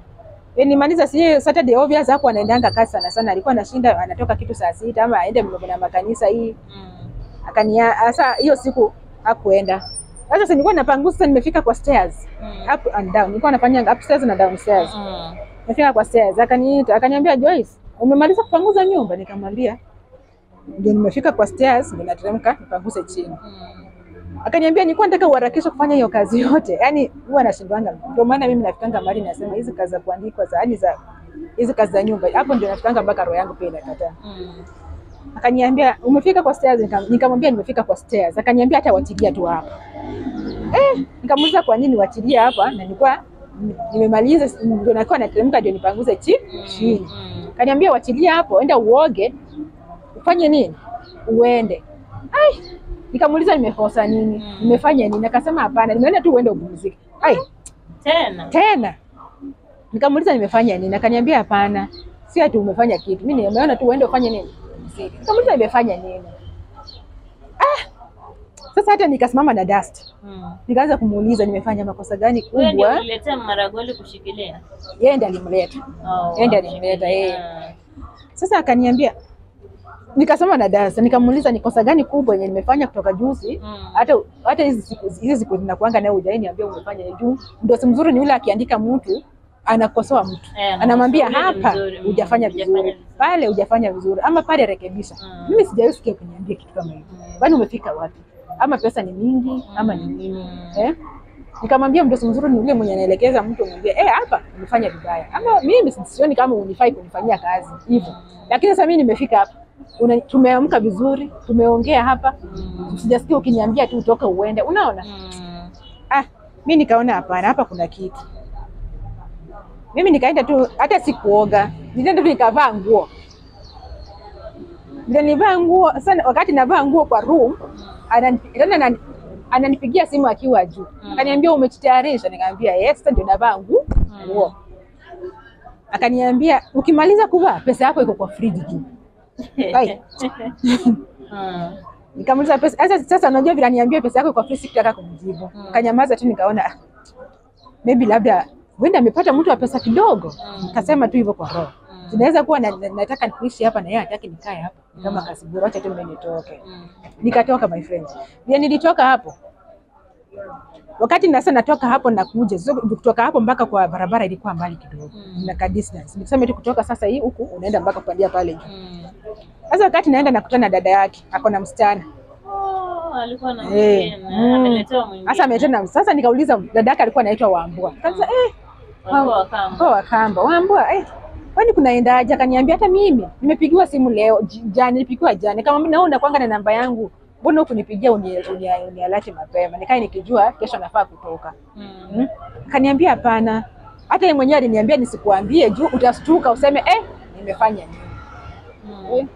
E, nimaliza si Saturday obvious hapo anaendanga kazi sana sana. Alikuwa anashinda anatoka kitu saa sita ama aende mlomo na makanisa hii. Mm. Akania sasa hiyo siku hakuenda. Sasa si nilikuwa napangusa nimefika kwa stairs. Mm. Up and down. Nilikuwa nafanya upstairs na downstairs. Mm. Nimefika kwa stairs, akaniita, akaniambia Joyce, umemaliza kupanguza nyumba? Nikamwambia ndio nimefika kwa stairs, ndio nateremka nipanguze chini. Mm. Akaniambia nilikuwa nataka uharakishe kufanya hiyo kazi yote. Yaani huwa nashindwanga. Ndio maana mimi nafikanga mbali nasema hizi kazi za kuandikwa za yani za hizi kazi za nyumba. Hapo ndio nafikanga mpaka roho yangu pia inakataa. Mm. Akaniambia umefika kwa stairs, nikamwambia nimefika kwa stairs. Akaniambia hata watilia tu hapa. Eh, nikamuuliza kwa nini watilia hapa na nilikuwa nimemaliza ndio nakuwa nateremka ndio nipanguze chi, chini. Mm. Kaniambia wachilia hapo, enda uoge, ufanye nini? Uende. Ai, nikamuuliza nimekosa nini? Mm. Nimefanya nini? Akasema hapana, nimeenda tu uende upumzike. Ai, Tena. tena. Nikamuuliza nimefanya nini? Akaniambia hapana. Si ati umefanya kitu. Mimi nimeona tu uende ufanye nini? Upumzike. Nikamuuliza nimefanya nini? Ah! Sasa hata nikasimama na dust, Mm. nikaanza kumuuliza nimefanya makosa gani Wewe ndiye kubwa. uliletea Maragoli kushikilia? Yeye ndiye alimleta. Oh, Yeye ndiye alimleta, yeye. Sasa akaniambia, nikasema na dasa, nikamuuliza ni kosa gani kubwa yenye nimefanya kutoka juzi hata Mm. hata hizi siku hizi siku zinakuanga naye hujai niambia umefanya hiyo juu. Ndio si mzuri ni yule akiandika mtu anakosoa mtu yeah, anamwambia hapa mm, hujafanya vizuri, pale hujafanya vizuri, ama pale rekebisha. Mm. Mimi sijawahi sikia kuniambia kitu kama hivyo. Kwani umefika wapi? Ama pesa ni mingi ama ni nini? Mm. Eh? Nikamwambia mdosi mzuri ni yule mwenye anaelekeza mtu mwambie, eh, hapa umefanya vibaya. Ama mimi sioni kama unifai kunifanyia kazi hivyo. Lakini sasa mimi nimefika hapa. Una, tumeamka vizuri, tumeongea hapa. Mm. Sijasikia ukiniambia tu utoke uende. Unaona? Mm. Ah, mi nikaona hapana, hapa kuna kitu. Mimi nikaenda tu, hata sikuoga, nilienda tu nikavaa nguo. Nilivaa nguo. sana. wakati navaa nguo kwa room, anani- ananipigia simu akiwa juu, Mm. akaniambia umejitayarisha? Nikamwambia yes, ndio navaa nguo nguo. Akaniambia ukimaliza kuvaa pesa yako iko kwa friji juu. Hai. Mm. Nikamuuliza pesa sasa, sasa unajua vile niambia pesa yako kwa free, sikutaka kumjibu. Mm. Kanyamaza tu, nikaona ah, maybe labda huenda amepata mtu wa pesa kidogo. Mm. Nikasema tu hivyo kwa roho. Mm. Kuwa na, na, nataka niishi hapa na yeye hataki nikae hapa. Mm. Kama Mm. kasibura, acha tu mimi nitoke. Mm. Nikatoka my friend. Vile nilitoka hapo. Wakati nasa natoka hapo na kuja, so, kutoka hapo mpaka kwa barabara ilikuwa mbali kidogo. Mm. Na ka distance. Nikisema tu kutoka sasa hii huku unaenda mpaka kupandia pale juu. Mm. Sasa wakati naenda nakutana na dada yake, ako na msichana. Oh, alikuwa na Eh, mwingine. mm. Mwingine. Sasa ametena sasa, nikauliza dada yake alikuwa anaitwa Wambua. Sasa eh, Walikuwa wakamba. kwa Wakamba Wambua, eh, kwani kunaendaje? Akaniambia hata mimi nimepigiwa simu leo jana, nilipigiwa jana. Kama mimi naona kwanga na namba yangu, mbona ukunipigia uni- uni- unialati mapema? Nikae nikijua kesho nafaa kutoka. kaniambia Hmm? Akaniambia hapana, hata yeye mwenyewe aliniambia nisikuambie juu utastuka useme eh, nimefanya nini. Mm. Eh.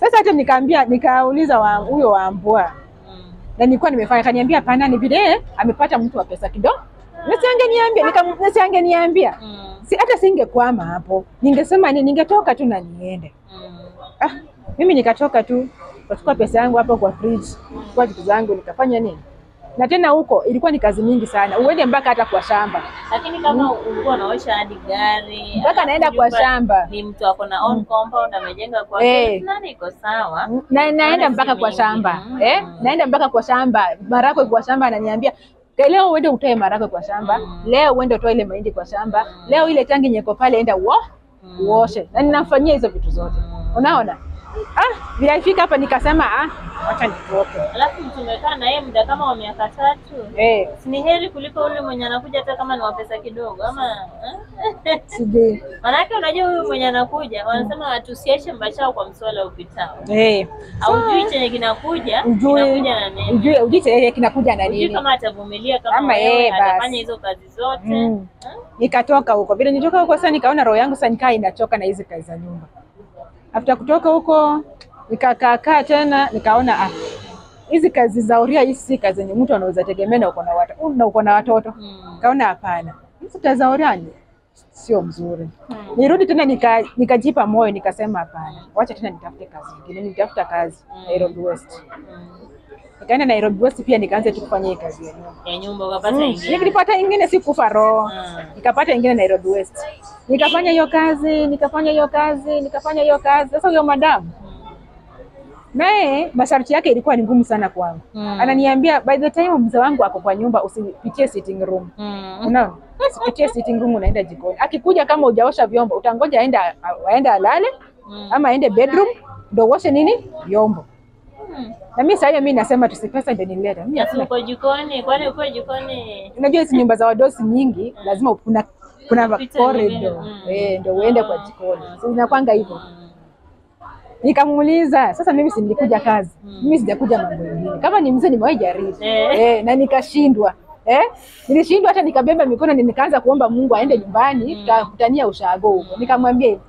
Sasa hata nikaambia nikauliza wa- huyo Wambua Mm. na nilikuwa nimefanya, kaniambia hapana, ni vile amepata mtu wa pesa kidogo. nisingeniambia nisingeniambia. Mm. Si hata singekwama hapo. Ningesema ni ningetoka tu na niende. Mm. Ah, mimi nikatoka tu, nikachukua pesa yangu hapo kwa fridge, kwa vitu zangu nikafanya nini? Na tena huko ilikuwa ni kazi mingi sana. Uende mpaka hata kwa shamba. Lakini kama ulikuwa unaosha hadi gari Mpaka naenda kwa shamba. ni mtu ako na own compound amejenga kwa Eh. nani iko sawa Na, naenda mpaka kwa shamba. Mm. Eh? Naenda mpaka kwa shamba. Marakwe kwa shamba ananiambia leo uende utoe marakwe kwa shamba. Mm. Leo uende utoe ile mahindi kwa shamba. Mm. Leo ile tangi nyeko pale enda uo Mm. uoshe. Na ninamfanyia hizo vitu zote. Mm. Unaona? Ah, vile hapa nikasema ah, acha nitoke. alafu mtu umekaa na yeye muda kama wa miaka tatu Eh, si ni heri kuliko ule mwenye anakuja hata kama ni wa pesa kidogo ama eh? sijui. Manake unajua huyu mwenye anakuja wanasema tusiache mbachao kwa mswala upitao. Eh, Haujui chenye kinakuja, kinakuja na nini. Ujui ujui chenye kinakuja na nini? nini. kama atavumilia kama Ama yeye atafanya hizo kazi zote. Mm. Eh? Nikatoka huko. Vile nitoka huko sasa nikaona roho yangu sasa nikaa inachoka na hizi kazi za nyumba. After kutoka huko nikakaakaa tena nikaona ah hizi kazi za uria hizi si kazi zenye mtu anaweza tegemea na uko na watoto na uko na watoto. Mm. Nikaona hapana. Hizi kazi za uria ni sio mzuri. Mm. Nirudi tena nika nikajipa moyo nikasema hapana. Wacha tena nitafute kazi nyingine. Nitafuta kazi Mm. Nairobi West. Mm. Nikaenda Nairobi West pia nikaanza tu kufanya kazi ya nyumba. Ya nyumba ukapata Mm. ingine. Nilipata ingine si kufa roho. Mm. Nikapata ingine Nairobi West. Nikafanya hiyo kazi, nikafanya hiyo kazi, nikafanya hiyo kazi. Sasa huyo madamu naye masharti yake ilikuwa ni ngumu sana kwangu. Mm. Ananiambia by the time mzee wangu ako kwa nyumba usipitie sitting room. Mm. Unaona? Usipitie sitting room unaenda jikoni. Akikuja kama hujaosha vyombo, utangoja aenda aende alale Mm. ama aende bedroom ndio uoshe nini? Vyombo. Mm. Na mimi sasa mimi nasema tusipesa ndio nileta. Mimi nasema uko jikoni, kwani uko jikoni? unajua hizi nyumba za wadosi nyingi lazima kuna kuna corridor? Mm. eh, ndio uende kwa Ah. jikoni. So inakwanga hivyo. Mm. Nikamuuliza, sasa mimi si nilikuja kazi, Mm. mimi sijakuja mambo mengine. Kama ni mzee nimewahi jaribu Eh. eh, na nikashindwa eh, nilishindwa hata nikabeba mikono nikaanza kuomba Mungu aende nyumbani Mm. tutakutania ushago huko. Nikamwambia hivyo,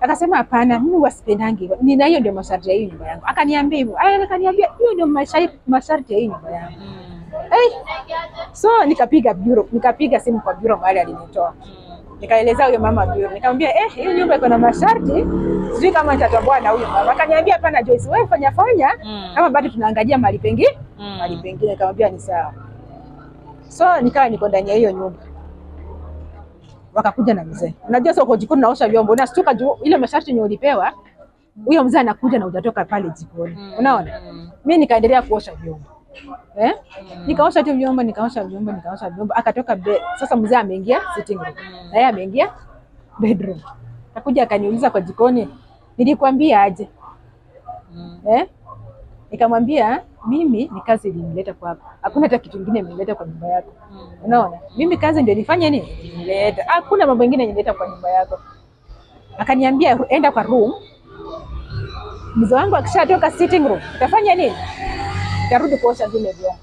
akasema hapana, mimi wasipendangi hivyo, nina hiyo ndio masharti ya hii nyumba yangu. Akaniambia hivyo, aya, akaniambia hiyo ndio masharti ya hii nyumba yangu. Hey, Eh, so nikapiga bureau, nikapiga simu kwa bureau mahali alinitoa. Nikaeleza Nikaelezea huyo mama bureau, nikamwambia eh, hii nyumba iko na masharti, sijui kama nitatoboa na huyo mama. Akaniambia hapana Joyce, wewe fanya fanya. Kama bado tunaangalia mahali pengine mahali pengine. Nikamwambia ni sawa. So nikawa niko ndani ya hiyo nyumba, wakakuja na mzee. Unajua sasa uko jikoni naosha vyombo, unastuka juu ile masharti yenye ulipewa, huyo mzee anakuja na hujatoka pale jikoni, Mm. unaona. Mm. Mimi nikaendelea kuosha vyombo eh? Nikaosha tu vyombo, nikaosha vyombo, nikaosha vyombo. Akatoka bed. Sasa mzee ameingia sitting room, na yeye ameingia bedroom. Akakuja akaniuliza kwa jikoni, nilikwambia aje Mm. eh? Nikamwambia mimi ni kazi ilinileta hapa. hakuna hata kitu kingine imenileta kwa nyumba yako. Mm. Unaona, mimi kazi ndio nifanye nini, ilinileta. Hakuna mambo mengine yanileta kwa nyumba yako. Akaniambia enda kwa room, mzee wangu akishatoka sitting room utafanya nini? Utarudi kuosha vile vyombo.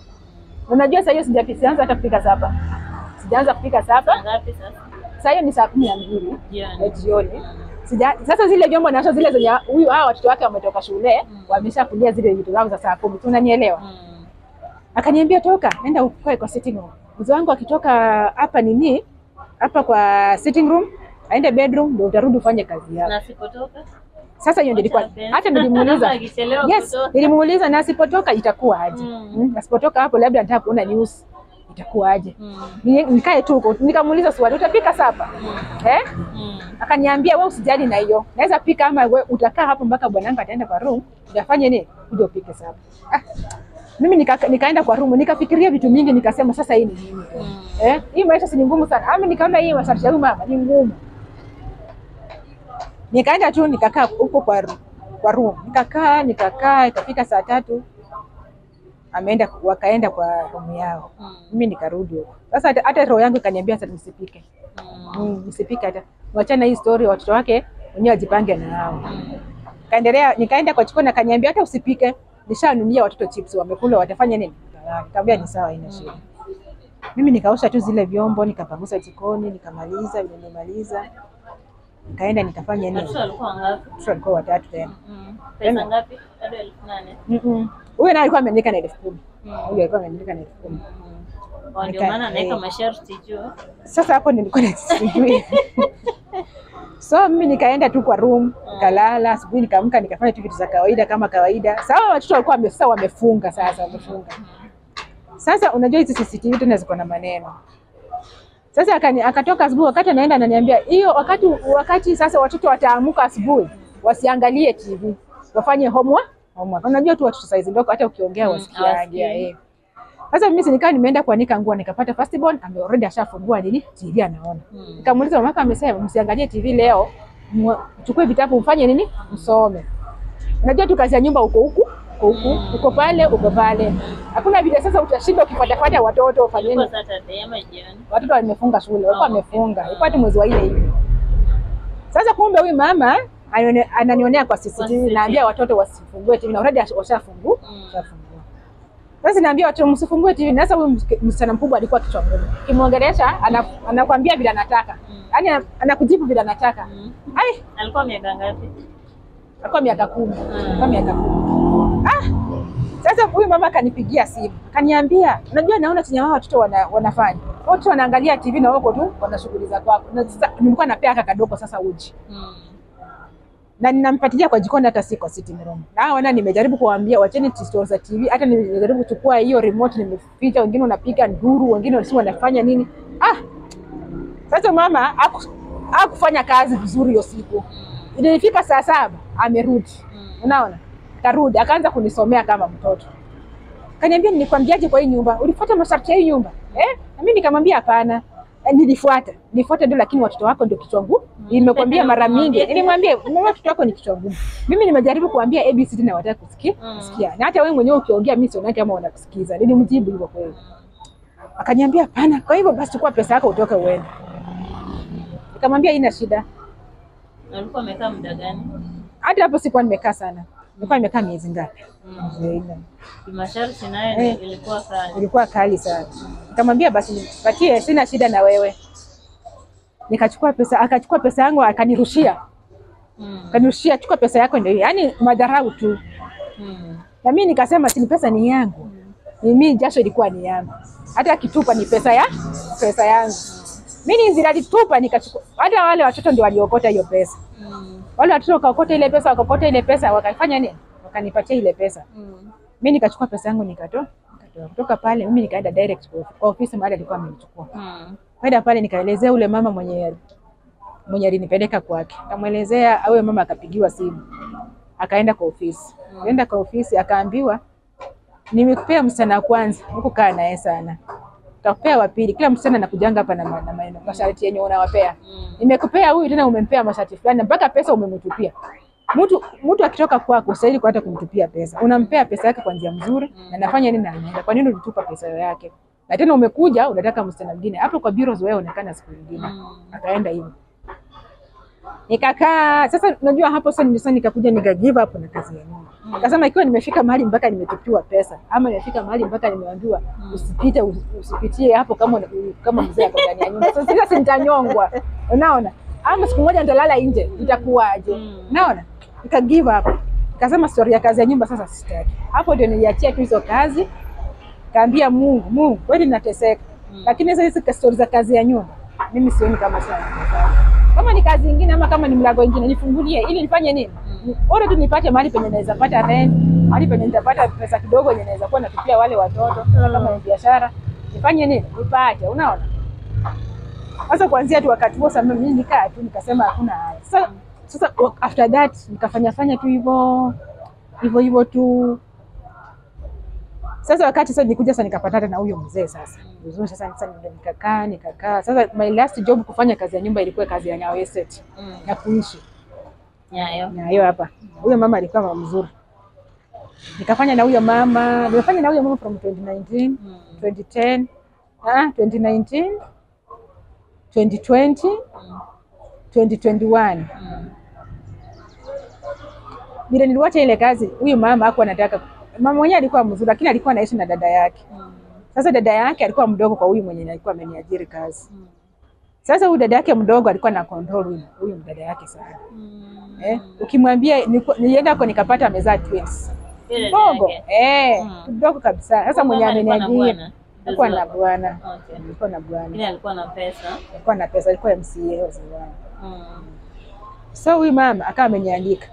Unajua sasa hiyo sijaanza hata kupika sapa, sijaanza kupika sapa. Saa hapa. sasa? Sasa hiyo ni saa kumi na mbili Jioni. Sija, sasa zile vyombo naosha zile zenye huyu hao watoto wake wametoka shule Mm. wamesha kulia zile vitu zao za saa kumi, unanielewa? Mm. Akaniambia toka, nenda ukae kwa sitting room. Mzee wangu akitoka hapa nini hapa kwa sitting room aende bedroom, ndio utarudi ufanye kazi yako. Na sipotoka? Sasa hiyo ndio hata nilimuuliza yes, nilimuuliza na asipotoka itakuwa aje? Mm. Mm. Asipotoka hapo labda nataka kuona news itakuwa aje? Mm. Nikae tu huko, nikamuuliza swali, utapika sapa Mm. eh? Mm. Akaniambia wewe usijali na hiyo, naweza pika ama wewe utakaa hapo mpaka bwanangu ataenda kwa room, utafanya nini? Uje upike sapa. Ah, mimi nika, nikaenda kwa room nikafikiria vitu mingi, nikasema sasa hii ni nini? Mm. Eh, hii maisha si ngumu sana. Ama nikaona hii masharti ya huyu mama ni ngumu. Nikaenda tu nikakaa huko kwa room. kwa room. Nikakaa nikakaa ikafika saa tatu ameenda wakaenda kwa room yao. Mm. Mimi nikarudi huko. Sasa hata, roho yangu ikaniambia sasa nisipike. Mm. Mm, nisipike hata. Wachana hii story watoto wake wenyewe wajipange na hao. Mm. Kaendelea nikaenda kwa jikoni akaniambia hata usipike. Nishanunia watoto chips wamekula watafanya nini? Nikamwambia ni sawa haina shida. Mimi nikaosha tu zile vyombo, nikapangusa jikoni, nikamaliza, nimemaliza nikaenda nikafanya nini? Watoto walikuwa? Watatu tena. Mm. Pesa ngapi? hadi elfu nane. Huyo naye alikuwa ameandika na elfu kumi. Mm. Huyo alikuwa ameandika na elfu kumi. Mm. Ndio maana anaweka eh. masharti juu. Sasa hapo nilikuwa na sijui. So mimi nikaenda tu kwa room, nikalala, asubuhi nikaamka nikafanya tu vitu za kawaida kama kawaida. Sawa watoto walikuwa sasa wamefunga sasa wamefunga. Sasa unajua hizi CCTV tena ziko na maneno. Sasa akani, akatoka asubuhi wakati anaenda ananiambia hiyo wakati wakati sasa watoto wataamka asubuhi wasiangalie TV, wafanye homework. Homework. Unajua tu watoto saizi ndio hata ukiongea Mm, wasikiaje eh. Sasa mimi nikaa nimeenda kuanika nguo nikapata first born ame already ashafungua nini TV anaona. Mm. Nikamuuliza mama yake amesema msiangalie TV leo, chukue vitabu mfanye nini? Msome. Unajua tu kazi ya nyumba uko huku, uko huku, Mm. uko pale, uko pale. Hakuna vile sasa utashinda ukifuatafuata watoto ufanye nini? Watoto wamefunga shule, walikuwa Oh, wamefunga, ilikuwa tu mwezi wa ile hivi. Sasa kumbe huyu mama ananionea kwa CCTV, naambia watoto wasifungue TV na already ash- washafungu Mm. washafungua. Sasa naambia watoto msifungue TV, na sasa huyu msichana mkubwa alikuwa kichwa ngumu, kimwongelesha ana- anakwambia vile anataka, Mm. yaani anakujibu vile anataka. Mm. Ai, Alikuwa miaka ngapi? alikuwa miaka kumi, alikuwa miaka kumi. Ah, sasa huyu mama kanipigia simu kaniambia, unajua naona chenye wao watoto wana, wanafanya wote wanaangalia TV na wako tu wana shughuli za kwako. Na sasa nilikuwa napea kaka kadogo sasa uji Mm. Na ninampatia kwa jikoni, hata si kwa sitting room. Na wana nimejaribu kuwaambia wacheni stories za TV, hata nimejaribu kuchukua hiyo remote nimeficha, wengine wanapiga nduru, wengine si wanafanya nini. Ah, sasa mama haku- hakufanya kazi vizuri hiyo siku. Ilifika saa saba amerudi, unaona, karudi akaanza kunisomea kama mtoto. Kaniambia, nilikwambiaje kwa hii nyumba? Ulifuata masharti ya hii nyumba eh? Na mimi nikamwambia hapana. Nilifuata, nilifuata ndio, lakini watoto wako ndio kichwa ngumu. Nimekwambia mara mingi, nilimwambia mama, watoto wako ni kichwa ngumu. Mimi nimejaribu kuambia ABC na wataka kusikia Mm. kusikia, na hata wewe mwenyewe ukiongea mimi sioni kama wanakusikiza. Nilimjibu hivyo kweli, akaniambia hapana. Kwa hivyo basi, chukua pesa yako utoke uende. Nikamwambia ina shida. Alikuwa amekaa muda gani? Hata hapo sikuwa nimekaa sana, nilikuwa imekaa miezi ngapi? Mm. Masharti nayo Eh. ilikuwa kali. ilikuwa kali sana. Nikamwambia basi nipatie, sina shida na wewe. Nikachukua pesa, akachukua pesa yangu akanirushia, Mm. akanirushia, chukua pesa yako ndio. Yaani madharau tu. Mm. Na mimi nikasema si pesa ni yangu. Ni mimi jasho ilikuwa ni yangu. Hata akitupa ni pesa ya pesa yangu. Mimi zilitupa nikachukua. Hata wale watoto ndio waliokota hiyo pesa. Mm. Wale watoto wakaokota ile pesa, wakaokota ile pesa, wakafanya nini? Wakanipatia ile pesa. Mm. Mimi nikachukua pesa yangu nikatoa. Nikatoa. Kutoka pale mimi nikaenda direct kwa ofisi mahali alikuwa amenichukua. Mm. Kwenda pale nikaelezea ule mama mwenye mwenye alinipeleka kwake. kamwelezea awe mama akapigiwa simu. Akaenda kwa ofisi. mm. Akaenda kwa ofisi akaambiwa nimekupea msichana wa kwanza, huko kaa naye sana. Takupea wa pili. Kila msichana anakujanga hapa na, na maneno masharti yenye unawapea. Mm. Nimekupea huyu tena umempea masharti fulani mpaka pesa umemtupia. Mtu mtu akitoka kwako ustahili kwa hata kumtupia pesa. Unampea pesa yake kwa njia mzuri na nafanya nini na anaenda. Kwa nini ulitupa pesa yake? Na tena umekuja unataka msichana mwingine. Hapo kwa bureaus wewe unaonekana siku nyingine. Mm. Akaenda hivyo. Nikakaa sasa, najua hapo sasa, sasa nikakuja nika give up na kazi ya nyumba. Nikasema ikiwa nimefika mahali mpaka nimetupiwa pesa ama nimefika mahali mpaka nimeambiwa usipite usipitie hapo kama kama mzee ako ndani ya nyumba. Sasa sasa nitanyongwa. Unaona? Ama siku moja nitalala nje, itakuwaje? Mm. Unaona? Nika give up. Nikasema story ya kazi ya nyumba sasa sitaki. Hapo ndio niliachia tu hizo kazi. Kaambia Mungu, Mungu kweli nateseka. lakini Lakini hizo hizi story za kazi ya nyumba mimi sioni kama sana. Kama ni kazi nyingine ama kama ni mlango mwingine nifungulie ili nifanye nini? Bora tu nipate mahali penye naweza pata rent, mahali penye nitapata pesa kidogo yenye naweza kuwa natupia wale watoto, kama ni biashara, nifanye nini? Nipate, unaona? Sasa kuanzia tu wakati huo sasa mimi nikaa tu nikasema hakuna haya Sasa sasa after that nikafanya fanya tu hivyo hivyo hivyo tu. Sasa wakati sasa nikuja sasa nikapatana na huyo mzee sasa. Vizuri sasa sasa ndio nikakaa nikakaa. Sasa my last job kufanya kazi ya nyumba ilikuwa kazi ya Nyayo Estate Mm. ya kuishi. Nyayo. Nyayo hapa. Huyo mama alikuwa mama mzuri. Nikafanya na huyo mama, nimefanya na huyo mama from 2019, Mm. 2010, ah 2019, 2020, Mm. 2021. Mm. Bila niliwacha ile kazi, huyu mama hakuwa anataka. Mama mwenyewe alikuwa mzuri, lakini alikuwa anaishi na dada yake. Mm. Sasa dada yake alikuwa mdogo kwa huyu mwenye alikuwa ameniajiri kazi. Mm. Sasa huyu dada yake mdogo alikuwa na control huyu huyu dada yake sana. Mm. Eh, ukimwambia nilienda kwa nikapata amezaa twins. Mdogo. Eh, Mm. mdogo kabisa. Sasa mwenye mama alikuwa na ameniajiri alikuwa na bwana. Okay. Alikuwa na bwana. Lakini alikuwa na pesa. Alikuwa na pesa, alikuwa MCA wa zamani. Mm. So huyu mama akawa ameniandika.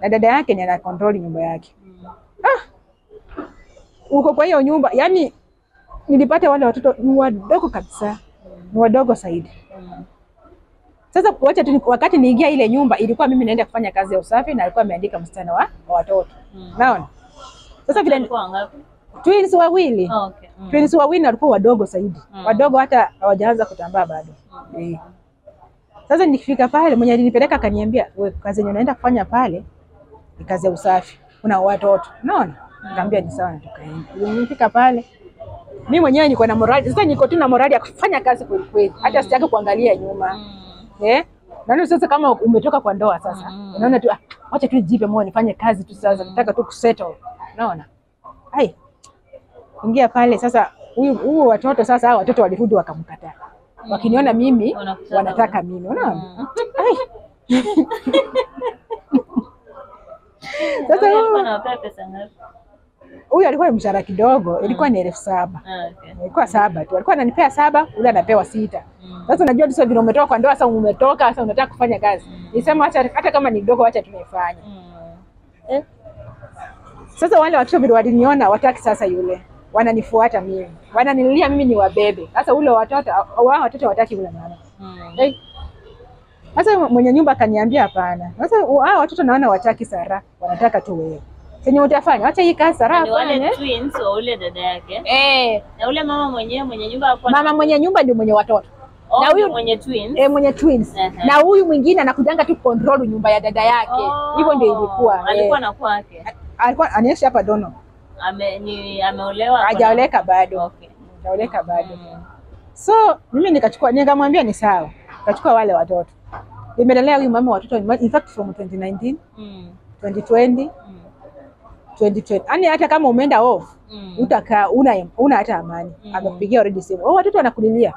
Na dada yake ni ana control nyumba yake. Mm. Uko kwa hiyo nyumba, yani nilipata wale watoto ni wadogo kabisa. Ni wadogo zaidi. Sasa wacha tu wakati niingia ile nyumba ilikuwa mimi naenda kufanya kazi ya usafi na alikuwa ameandika msichana wa, wa watoto. Mm. Naona? Sasa vile twins wawili. Oh, okay. Mm. Twins wawili walikuwa wadogo zaidi. Mm. Wadogo hata hawajaanza kutambaa bado. Eh. Sasa nikifika pale mwenye alinipeleka akaniambia, "Wewe kazi yenye unaenda kufanya pale ni kazi ya usafi. Kuna watoto." Unaona? Nikamwambia ni sawa tukaenda. Nilifika pale mimi mwenyewe niko na morali. Sasa niko tu na morali ya kufanya kazi kweli kweli. Hata sitaki kuangalia nyuma. Mm. Eh? Naona sasa kama umetoka kwa ndoa sasa. Mm. Unaona tu ah, wacha tu jipe moyo nifanye kazi tu sasa. Nataka tu kusettle. Unaona? Ai. Ingia pale sasa huyu huyu watoto sasa hao watoto walirudi wakamkataa. Wakiniona mimi wanataka mimi. Unaona? Mm. Sasa Huyu alikuwa mshahara kidogo, ilikuwa ni elfu saba. Ah, okay. Ilikuwa saba tu. Alikuwa ananipea saba, yule anapewa sita. Mm. Sasa unajua tu sasa vile umetoka kwa ndoa sasa umetoka sasa unataka kufanya kazi. Nisema acha hata kama ni kidogo acha tunaifanya. Mm. Eh? Sasa wale watoto vile waliniona wataki sasa yule. Wananifuata mimi. Wananililia mimi ni wabebe. Sasa ule watoto wao watoto wataki yule mama. Mm. Eh? Sasa mwenye nyumba akaniambia hapana. Sasa hao watoto naona wataki Sara, wanataka tu wewe. Senye utafanya, acha hii kazi Sara Ni wale afanye. twins wa ule dada yake. Eh, Na ule mama mwenyewe mwenye nyumba hapo. mama mwenye nyumba ndio mwenye watoto. Oh, na huyu- mwenye twins. Eh, mwenye twins. Uh -huh. Na huyu mwingine anakujanga tu control nyumba ya dada yake. Hivyo Oh, Hivyo ndio ilikuwa. Alikuwa eh. na kwake. Alikuwa anaishi hapa Dono. Ame ni ameolewa. Hajaoleka bado. Okay. Hajaoleka bado. Mm. So mimi nikachukua nikamwambia ni sawa. Kachukua wale watoto. Nimelelea huyu mama watoto in fact from 2019, Mm. 2020, Mm. 2020. yani hata kama umeenda off Mm. utakaa una una hata amani. Mm. Amekupigia already simu. Oh, watoto wanakulilia.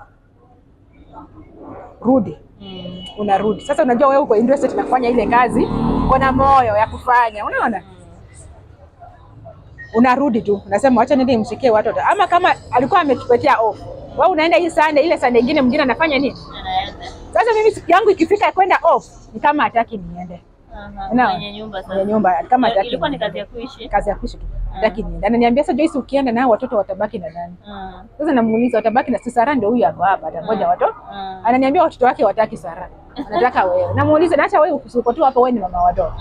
Rudi. Mm. Unarudi. Sasa unajua wewe uko interested na kufanya ile kazi, uko na moyo ya kufanya. Unaona? unarudi tu unasema wacha nende nimshikie watoto, ama kama alikuwa ametupatia off wewe unaenda hii sande, ile sande nyingine mwingine anafanya nini? Anaenda. Sasa mimi siku yangu ikifika kwenda off, ni kama hataki niende? Kwenye nyumba sasa. nyumba, kama hataki Ilikuwa ni kazi ya kuishi. kazi ya kuishi tu, hataki niende. Ananiambia sasa, Joyce, ukienda nao watoto watabaki na nani? Mm. Sasa namuuliza watabaki na si Sara ndio huyu ako hapa, atangoja watoto. Mm. Ananiambia watoto wake wataki Sara, anataka wewe. Namuuliza na hata wewe uko tu hapa, wewe ni mama watoto,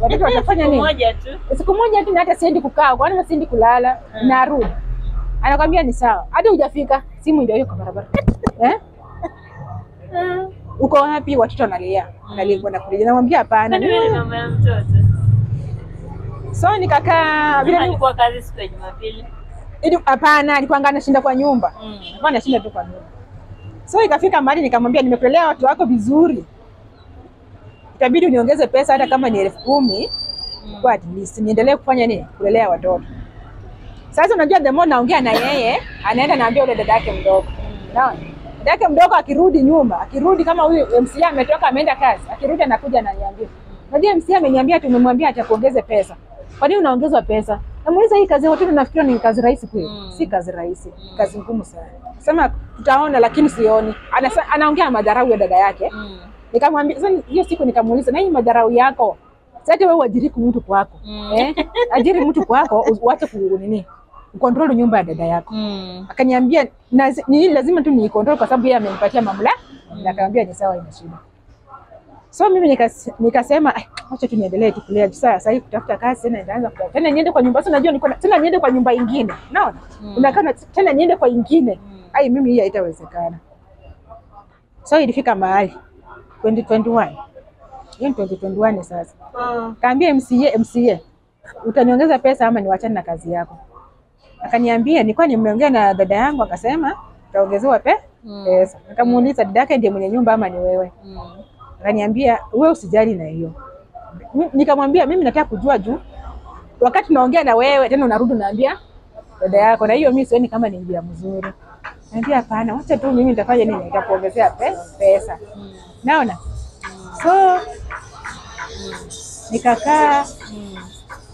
watoto watafanya nini? Moja tu. siku moja tu na hata siendi kukaa, kwani siendi kulala, narudi. Anakwambia ni sawa, Hadi hujafika, simu ndio hiyo kwa barabara eh? Uko wapi? Watoto wanalia, analia kwenda kulia. Namwambia hapana. mimi ni mama ya mtoto? So nikakaa bila ni- kwa kazi siku ya Jumapili. ili hapana, alikuwa anashinda kwa nyumba, Mm. alikuwa anashinda tu kwa nyumba. So ikafika mahali nikamwambia, nimekulelea watu wako vizuri, itabidi uniongeze pesa hata kama ni elfu kumi Mm. kwa at least niendelee kufanya nini, kulelea watoto. Sasa unajua, the more naongea na yeye, anaenda naambia yule dada yake mdogo, unaona dada yake mdogo akirudi nyuma, akirudi kama huyu MCA ametoka ameenda kazi, akirudi anakuja ananiambia, unajua MCA ameniambia tumemwambia atakuongeze pesa. Kwa nini unaongezwa pesa? Namuuliza, hii kazi watu nafikiri ni kazi rahisi kweli? Mm. Si kazi rahisi, kazi ngumu sana. Sema tutaona, lakini sioni. Anasa, anaongea madharau ya dada yake Mm. Nikamwambia sasa, hiyo siku nikamuuliza, na hii madharau yako sasa, wewe uajiri mtu kwako Mm. eh? Ajiri mtu kwako, uache ku nini ukontrol nyumba ya dada yako. Mm. Akaniambia ni lazima tu niikontrol kwa sababu yeye amenipatia mamlaka. Na Akaniambia ni sawa, ina shida. So mimi nikas, nikasema "Ai, acha tu niendelee tu kulea sasa. Sasa kutafuta kazi tena, nitaanza kutafuta tena, niende kwa nyumba. Sasa najua niko tena niende kwa nyumba ingine, unaona Mm. unakaa na- tena niende kwa ingine. Mm. Ai, mimi hii haitawezekana. So ilifika mahali 2021 hiyo ni 2021 sasa. Kaambia MCA, MCA utaniongeza pesa ama niwachane na kazi yako? Akaniambia nilikuwa nimeongea na dada yangu, akasema utaongezewa pe Mm. pesa. Nikamuuliza dada yake ndiye mwenye nyumba ama ni wewe? Mm. Akaniambia wewe usijali na hiyo. Nikamwambia mimi nataka kujua juu wakati naongea na wewe tena unarudi unaambia dada yako, na hiyo mimi sioni kama ni njia mzuri. Naambia hapana, wacha tu mimi nitafanya nini, nitakuongezea pe pesa. Mm. Naona so nikakaa Mm.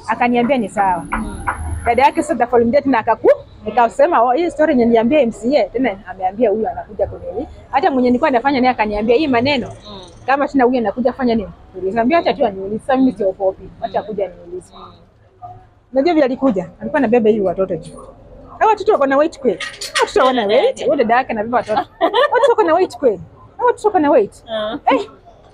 akaniambia ni sawa. Mm. Dada yake sasa day tena akaku nikasema oh, hii story yenye niliambia MCA tena ameambia huyu anakuja kunini. Hata mwenye nilikuwa nafanya naye akaniambia hii maneno Mm. kama sina huyu anakuja fanya nini? niliambia acha tu aniulize, sasa mimi siogopi, acha kuja niulize. Mm. Unajua vile alikuja, alikuwa anabeba hii watoto tu Hao watoto wako na weight kweli? Hao Watoto wana weight, huyo dada yake anabeba watoto. Watoto wako na weight kweli? Hao Watoto wako na weight? Ah. Eh,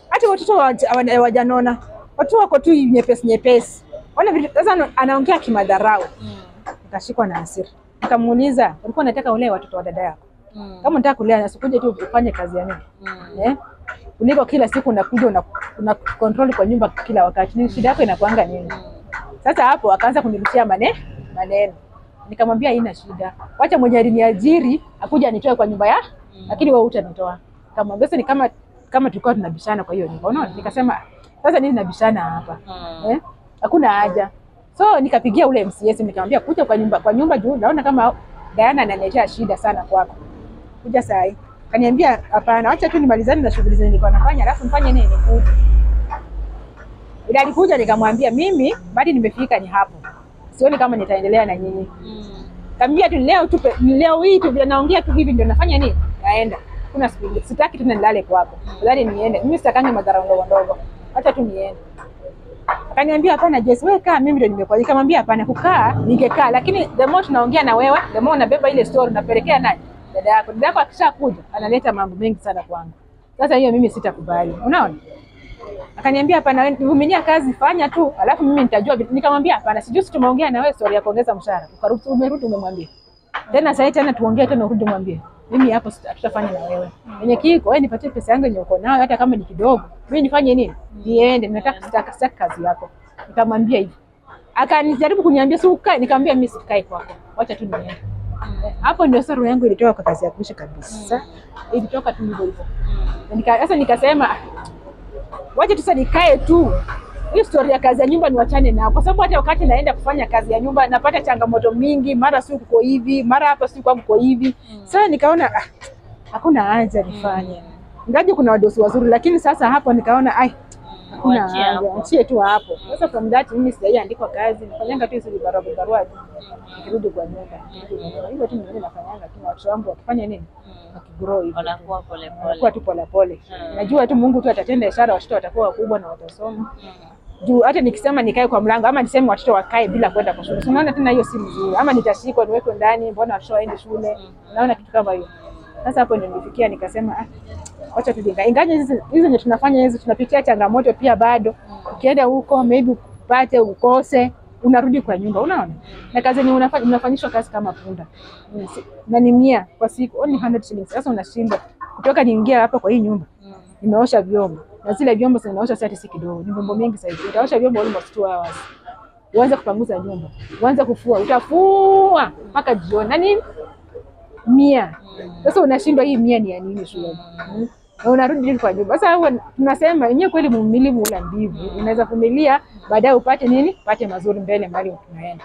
hata watoto hawaja- hawajanona, watoto wako tu nyepesi nyepesi. Ona vile sasa anaongea kimadharau. Mm. Nikashikwa na hasira, nikamuuliza ulikuwa unataka ulee watoto wa dada yako? Mm. Kama unataka kulea, nasikuje tu ufanye kazi ya nini Mm. eh? Kuliko kila siku unakuja una, una control kwa nyumba kila wakati, ni shida yako inakuanga nini? Sasa hapo akaanza kunirushia mane maneno, nikamwambia haina shida, wacha mwenye aliniajiri akuja anitoe kwa nyumba ya, lakini wewe utanitoa. Nikamwambia sasa ni kama kama tulikuwa tunabishana kwa hiyo nyumba, unaona? Nikasema sasa nini nabishana hapa Mm. eh? Hakuna haja. So nikapigia ule MCS nikamwambia kuja kwa nyumba kwa nyumba juu naona kama Diana ananiletea shida sana kwako. Kuja saa hii. Kaniambia hapana, acha tu nimalizane na shughuli zenye nilikuwa nafanya alafu nifanye nini? Kuja. Ila alikuja nikamwambia mimi bado nimefika ni hapo. Sioni kama nitaendelea na nyinyi. Mm. Kambia tu leo tu leo hii tu vile naongea tu hivi ndio nafanya nini? Naenda. Kuna siku sitaki tena nilale kwako. Bali niende. Mimi sitakangi madhara ndogo ndogo. Acha tu niende. Akaniambia hapana Jesse, wewe kaa, mimi ndio nimekuwa. Nikamwambia hapana, kukaa ningekaa, lakini the more tunaongea na wewe, the more unabeba ile story unapelekea nani? Dada yako. Dada yako akishakuja analeta mambo mengi sana kwangu. Sasa hiyo mimi sitakubali. Unaona? Akaniambia hapana, wewe vumilia kazi, fanya tu, alafu mimi nitajua. vitu." Nikamwambia hapana, sijui si tumeongea na wewe story ya kuongeza mshahara. Ukarudi umerudi umemwambia. Tena sasa tena tuongee tena urudi mwambie. Mimi hapo tutafanya na wewe. Yenye kiko wewe nipatie pesa yangu yenye uko nayo hata kama ni kidogo. Mimi nifanye nini? Niende, nataka sitaka sitaka kazi yako. Nikamwambia hivi. Akanijaribu kuniambia si ukae, nikamwambia mimi sikae kwako. Wacha tu niende. Eh, Hapo ndio sasa roho yangu ilitoka kwa kazi ya kuishi kabisa. Ilitoka tu hivyo hivyo. Sasa nikasema "Ah, wacha tu sasa nikae tu. Hii story ya kazi ya nyumba ni wachane nao, kwa sababu hata wakati naenda kufanya kazi ya nyumba napata changamoto mingi, mara si kuko hivi, mara hapa si kuko hivi. mm. Sasa nikaona ah, hakuna haja nifanye, ingaje kuna wadosi wazuri, lakini sasa hapo nikaona ai, hakuna haja, nchie achie tu hapo. Sasa from that mimi sijaiandikwa kazi, nafanyanga tu hizo vibarua vibarua tu, nikirudi kwa nyumba, mm. hivyo tu mimi nafanyanga tu, watu wangu wakifanya nini, Mm. wakigrow hivyo Wanakuwa pole wanakuwa tu polepole. Mm. Najua tu Mungu tu atatenda ishara, watoto watakuwa wakubwa na watasoma Mm. Juu hata nikisema nikae kwa mlango ama niseme watoto wakae bila kwenda kwa shule, unaona tena hiyo si mzuri. Ama nitashikwa niwekwe ndani, mbona watoto waende shule? Unaona kitu kama hiyo. Sasa hapo ndio nilifikia nikasema, ah, wacha tujinga. Ingaje hizi hizi tunafanya hizi tunapitia changamoto pia bado. Ukienda huko maybe upate ukose, unarudi kwa nyumba, unaona. Na kazi yenye unafanya unafanyishwa kazi kama punda. Na ni mia kwa siku, only 100 shillings. Sasa unashindwa kutoka niingia hapa kwa hii nyumba nimeosha vyombo na zile vyombo zinaosha sasa si kidogo, ni vyombo mingi sasa. Utaosha vyombo almost 2 hours, uanze kupanguza nyumba, uanze kufua, utafua mpaka jioni na nini mia. Sasa unashindwa hii mia ni ya nini shuleni? Mm. Na unarudi kwa nyumba. Sasa huwa tunasema yenyewe kweli mvumilivu ula mbivu. Unaweza vumilia baadaye upate nini? Upate mazuri mbele mahali tunaenda.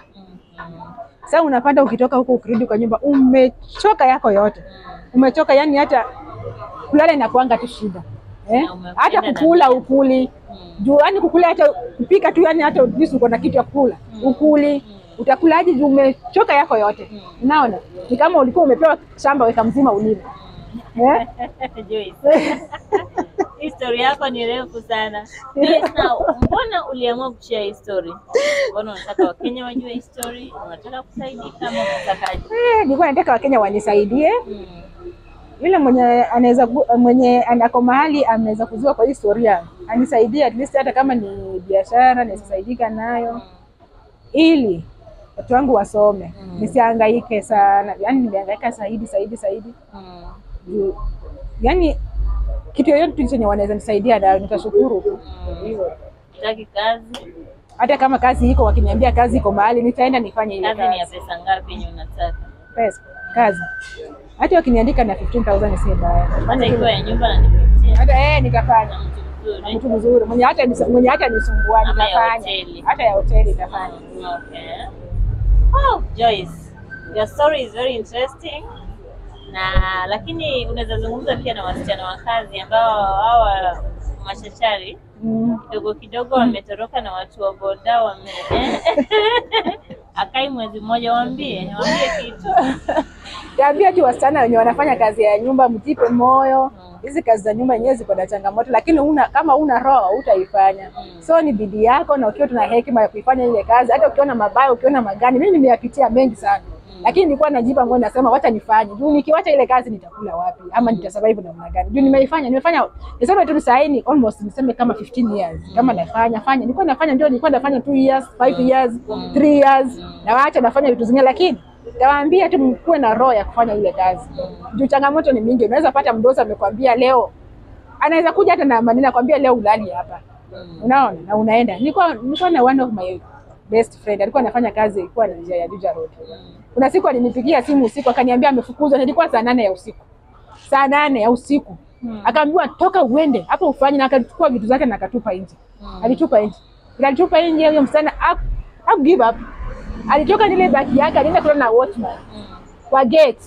Sasa unapanda ukitoka huko ukirudi kwa nyumba umechoka yako yote. Umechoka yani hata kulala inakuanga tu shida. Eh? Hata kukula ukuli. Juu yani kukula hata kupika tu yani hata at uko na kitu ya kukula. Ukuli. Utakulaje juu umechoka yako yote. Unaona? Ni kama ulikuwa umepewa shamba weka mzima ulime. Eh? Historia yako ni refu sana. Now, mbona uliamua kushare histori? Mbona unataka Wakenya wajue hii story? Unataka kusaidika ama unataka? Eh, nilikuwa nataka Wakenya wanisaidie. Mm. Yule mwenye anaweza mwenye anako mahali ameweza kuzua kwa hii historia anisaidie at least, hata kama ni biashara nisaidika nayo, ili watu wangu wasome, Mm. nisihangaike sana. Yani nimehangaika saidi saidi saidi Mm. juu, yani kitu yoyote chenye wanaweza nisaidia nayo nitashukuru. Mm. Taki kazi? hata kama kazi iko, wakiniambia kazi iko mahali, nitaenda nifanye ile Kazi ni ya pesa ngapi unataka? Pesa kazi, hata wakiniandika na 15000 si baya, Hata ikiwa ya nyumba na nimetia hata eh, nikafanya mtu mzuri. mwenye hata mwenye hata nisumbua nikafanya ya hoteli. hata ya hoteli nikafanya. Okay. Oh, Joyce, your story is very interesting. Na lakini unaweza zungumza pia na wasichana wa kazi ambao hawa machachari Mm. kidogo kidogo wametoroka na watu wa boda wame akai mwezi mmoja, waambie waambie kitu. Taambia tu wasichana wenye wanafanya kazi ya nyumba, mjipe moyo. Mm. Hizi kazi za nyumba yenyewe ziko na changamoto, lakini una, kama una roho utaifanya. Mm. So ni bidii yako, na ukiwa tuna hekima ya kuifanya ile kazi, hata ukiona mabaya, ukiona magani. Mimi nimeyapitia mengi sana, lakini nilikuwa najipa moyo, nasema wacha nifanye. Juu, nikiwacha ile kazi nitakula wapi? Ama nitasurvive namna gani? Juu nimeifanya, nimefanya niseme tu saini almost niseme kama 15 years. Kama nafanya fanya, nilikuwa nafanya ndio, nilikuwa nafanya 2 years 5 years 3 years, na waacha nafanya vitu zingine, lakini tawaambia tu mkuwe na roho ya kufanya ile kazi. Juu changamoto ni mingi. Unaweza pata mdosi amekwambia leo, anaweza kuja hata na maneno akwambia leo ulali hapa. Unaona? Na unaenda. Nilikuwa nilikuwa na one of my best friend alikuwa anafanya kazi ilikuwa ni njia ya Juja Road. Kuna siku alinipigia simu usiku akaniambia amefukuzwa, ilikuwa saa nane ya usiku, saa nane ya usiku hmm. akaambiwa toka uende hapo ufanye, na akachukua vitu zake na akatupa nje. hmm. Alitupa nje, Ila alitupa nje, huyo msichana haku give up, alitoka nile baki yake, alienda kula na watchman hmm. kwa gate.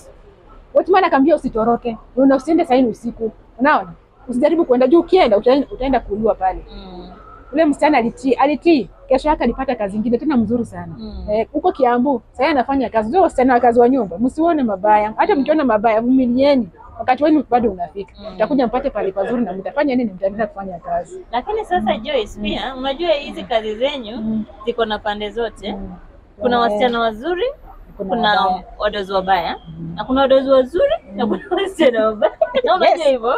Watchman akamwambia usitoroke, una usiende saini usiku, unaona, usijaribu kuenda juu, ukienda utaenda, utaenda kuuliwa pale. Mm. Ule msichana alitii, alitii. Kesho yake alipata kazi ingine tena mzuri sana Mm. eh, huko Kiambu. Sasa anafanya kazi ndio wasichana wa kazi wa nyumba, msione mabaya. Hata mkiona mabaya, vumilieni, wakati wenu bado unafika. Mm. Mtakuja mpate pale pazuri na mtafanya nini? Mtaendelea kufanya kazi. Lakini sasa mm. Joyce, pia unajua hizi kazi zenyu Mm. ziko na pande zote. Mm. Kuna Eh, wasichana wazuri, kuna wadozi wabaya na kuna wadozi wazuri na kuna wasichana wabaya. Na unajua Yes. hivyo?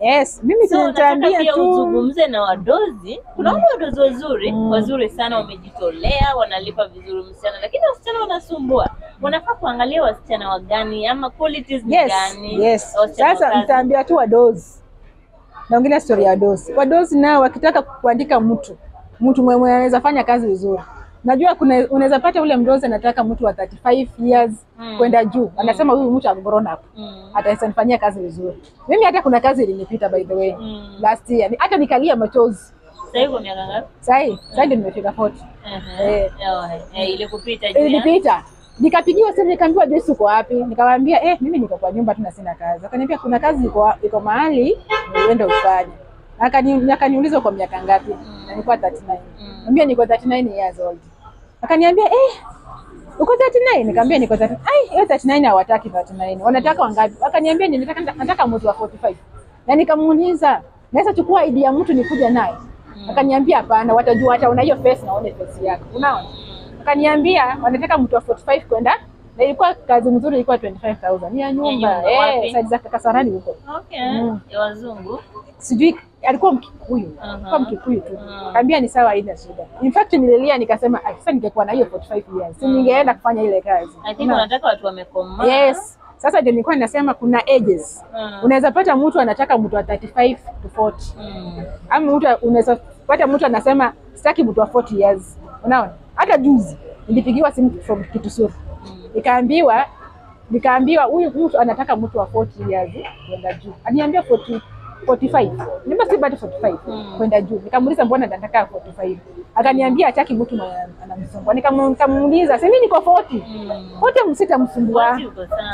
Yes, mimi So nataka nitaambia pia tu uzungumze na wadozi. Kuna wale wadozi wazuri, Mm. wazuri sana, wamejitolea, wanalipa vizuri msichana, lakini wasichana wanasumbua. Wanafaa kuangalia wasichana wa gani ama qualities ni yes, gani. yes. Sasa nitaambia tu wadozi, naongelea story ya wadozi. Wadozi nao wakitaka kuandika mtu mtu mwenye anaweza fanya kazi vizuri, najua kuna unaweza pata ule mdozi anataka mtu wa 35 years Mm. kwenda juu, anasema huyu mtu am grown up Mm. ataweza nifanyia kazi vizuri. Mimi hata kuna kazi ilinipita by the way Mm. last year, hata nikalia machozi. Sasa hivi miaka ngapi? Sahi sahi ndio nimefika 40 Eh. Eh, eh, ile kupita juu Ilipita. nikapigiwa simu nikaambiwa Joyce uko wapi? Nikamwambia eh, mimi niko kwa nyumba tu na sina kazi. Akaniambia kuna kazi iko iko mahali uende ufanye. Akani akaniuliza kwa miaka ngapi? Na nilikuwa 39. Mm. Niambia niko 39 years old. Akaniambia eh uko 39? Nikamwambia niko 39. Ai, hiyo 39 hawataki 39. Wanataka wangapi? Akaniambia ninataka nataka mtu wa 45. Na nikamuuliza, naweza chukua ID ya mtu nikuja naye? Akaniambia hapana, watajua hata una hiyo face na one face yako. Unaona? Akaniambia wanataka mtu wa 45 kwenda na ilikuwa kazi mzuri, ilikuwa 25000 ni ya nyumba eh, saidi za Kasarani huko. Okay. Mm. Ya wazungu. Sijui alikuwa Mkikuyu, alikuwa Mkikuyu tu. Kaambia ni sawa, haina shida. In fact nililia nikasema, "Ah, sasa ningekuwa na hiyo 45 years, si ningeenda kufanya ile kazi. I think unataka watu wamekomaa. Yes. Sasa ndio nilikuwa ninasema kuna ages. Mm. Unaweza pata mtu anataka mtu wa 35 to 40. Mm. Ama mtu unaweza pata mtu anasema sitaki mtu wa 40 years. Unaona? Hata juzi nilipigiwa simu from Kitusuru. Mm. Nikaambiwa nikaambiwa huyu mtu anataka mtu wa 40 years kwenda juu. Aniambia 40 45. Nimba si bado 45 Mm. kwenda juu. Nikamuuliza mbona nataka 45. Akaniambia hataki mtu anamsumbua. Nikamu- Nikamuuliza, "Si mimi niko 40." Mm. Wote msita msumbua.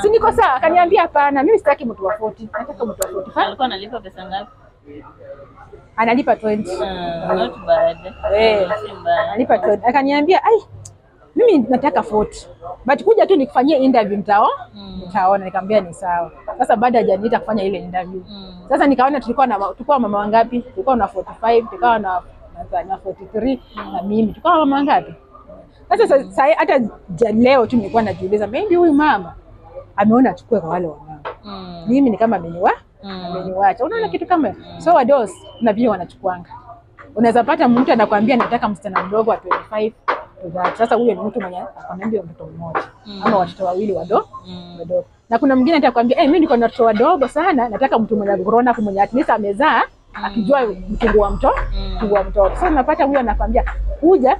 Si niko sawa? Akaniambia hapana, mimi sitaki mtu wa 40. Nataka mtu wa 45. Alikuwa analipa pesa ngapi? Analipa 20. Mm, not bad. Eh. Analipa 20. Akaniambia, "Ai, mimi nataka 40. But kuja tu nikufanyie interview mtao." Mm. Nikaona nikamwambia ni sawa. Sasa baada ya janiita kufanya ile interview. Mm. Sasa nikaona tulikuwa na tulikuwa mama wangapi? Tulikuwa na 45, tulikuwa na na, na 43 na mimi. Tulikuwa mama wangapi? Sasa sa- sa- hata leo tu nilikuwa najiuliza maybe huyu mama ameona achukue kwa wale wanao Mm. Mimi ni kama ameniwa Mm. ameniwacha. Unaona kitu kama hiyo? so wados na vile wanachukuanga. Unaweza pata mtu anakuambia nataka msichana mdogo wa 25 that. Sasa huyo ni mtu mwenye akamwambia mtoto mmoja Mm. ama watoto wawili wadogo Mm. wadogo. Na kuna mwingine atakwambia eh, mimi niko na watoto wadogo sana, nataka mtu mwenye grown up mwenye at least amezaa akijua mtungu wa mtoto Mm. mtungu wa mtoto. So unapata huyo anakwambia kuja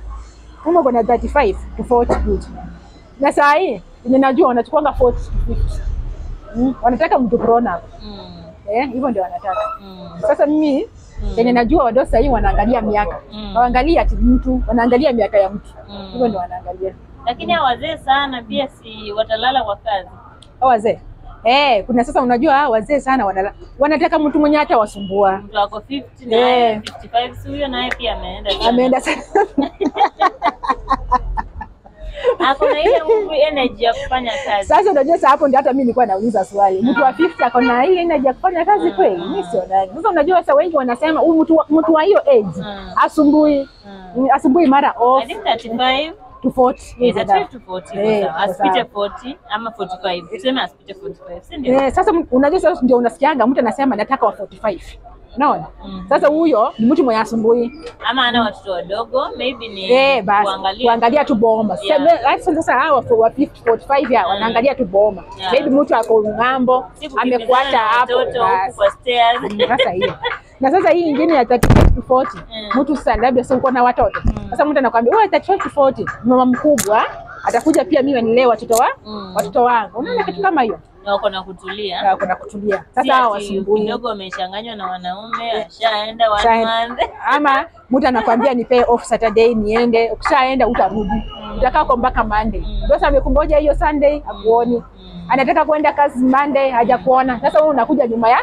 kama uko na 35 to 40 kuja. Na saa hii yenye najua wanachukuanga 40 to 50. Mm, wanataka mtu up. Mm. Eh, hivyo ndio wanataka. Mm. Sasa mimi yenye najua wadau sasa hivi wanaangalia miaka. Mm. waangalia ati mtu, wanaangalia miaka ya mtu. Mm. Hivyo ndio wanaangalia. Lakini hao wazee sana pia si watalala kwa kazi. Hao wazee. Eh, kuna sasa unajua hao wazee sana wanala, wanataka mtu mwenye hata wasumbua. Mtu wako 50 na Eh. 55 si huyo naye pia ameenda. Ameenda sana. Ako na ile nguvu energy ya kufanya kazi. Sasa unajua sasa hapo ndio hata mimi nilikuwa nauliza swali. Mtu wa 50 ako na ile energy ya kufanya kazi kweli? Mimi sionani. Sasa unajua sasa wengi wanasema huyu mtu wa- mtu wa hiyo age Mm. asumbui Mm. asumbui mara off. I think 35 to 40. is is a 12 enough. to 40 Eh, iko sawa. iko Asipite sawa. 40 ama 45. Tuseme asipite 45, si ndio? Eh, sasa unajua sasa ndio unasikianga mtu anasema nataka wa 45. Unaona? Mm. Sasa huyo ni mtu mwenye asumbui. Ama ana watoto wadogo, maybe ni Eh, basi kuangalia kuangalia tu bomba. Yeah. Sasa sasa hawa wa wa 50 45 ya wanaangalia tu bomba. Yeah. Maybe mtu ako ng'ambo amekuacha hapo. Mm, Sasa hiyo. Na sasa hii ingine ya 35 to 40 Mm. mtu sasa labda sasa uko na watoto. Mm. Sasa mtu anakuambia wewe 35 to 40 mama mkubwa atakuja pia mimi nilee watoto wa Mm. watoto wangu. Unaona kitu kama hiyo? Na wako na kutulia. Na kuna kutulia. Sasa hawa wasumbui. kidogo wameshanganywa na wanaume, ashaenda one month. ama mtu anakwambia nipe off Saturday niende, ukishaenda utarudi, utakaa kwa mpaka Monday. Ndio sasa amekungoja hiyo Sunday akuoni, anataka kwenda kazi Monday hajakuona. Sasa wewe unakuja nyuma ya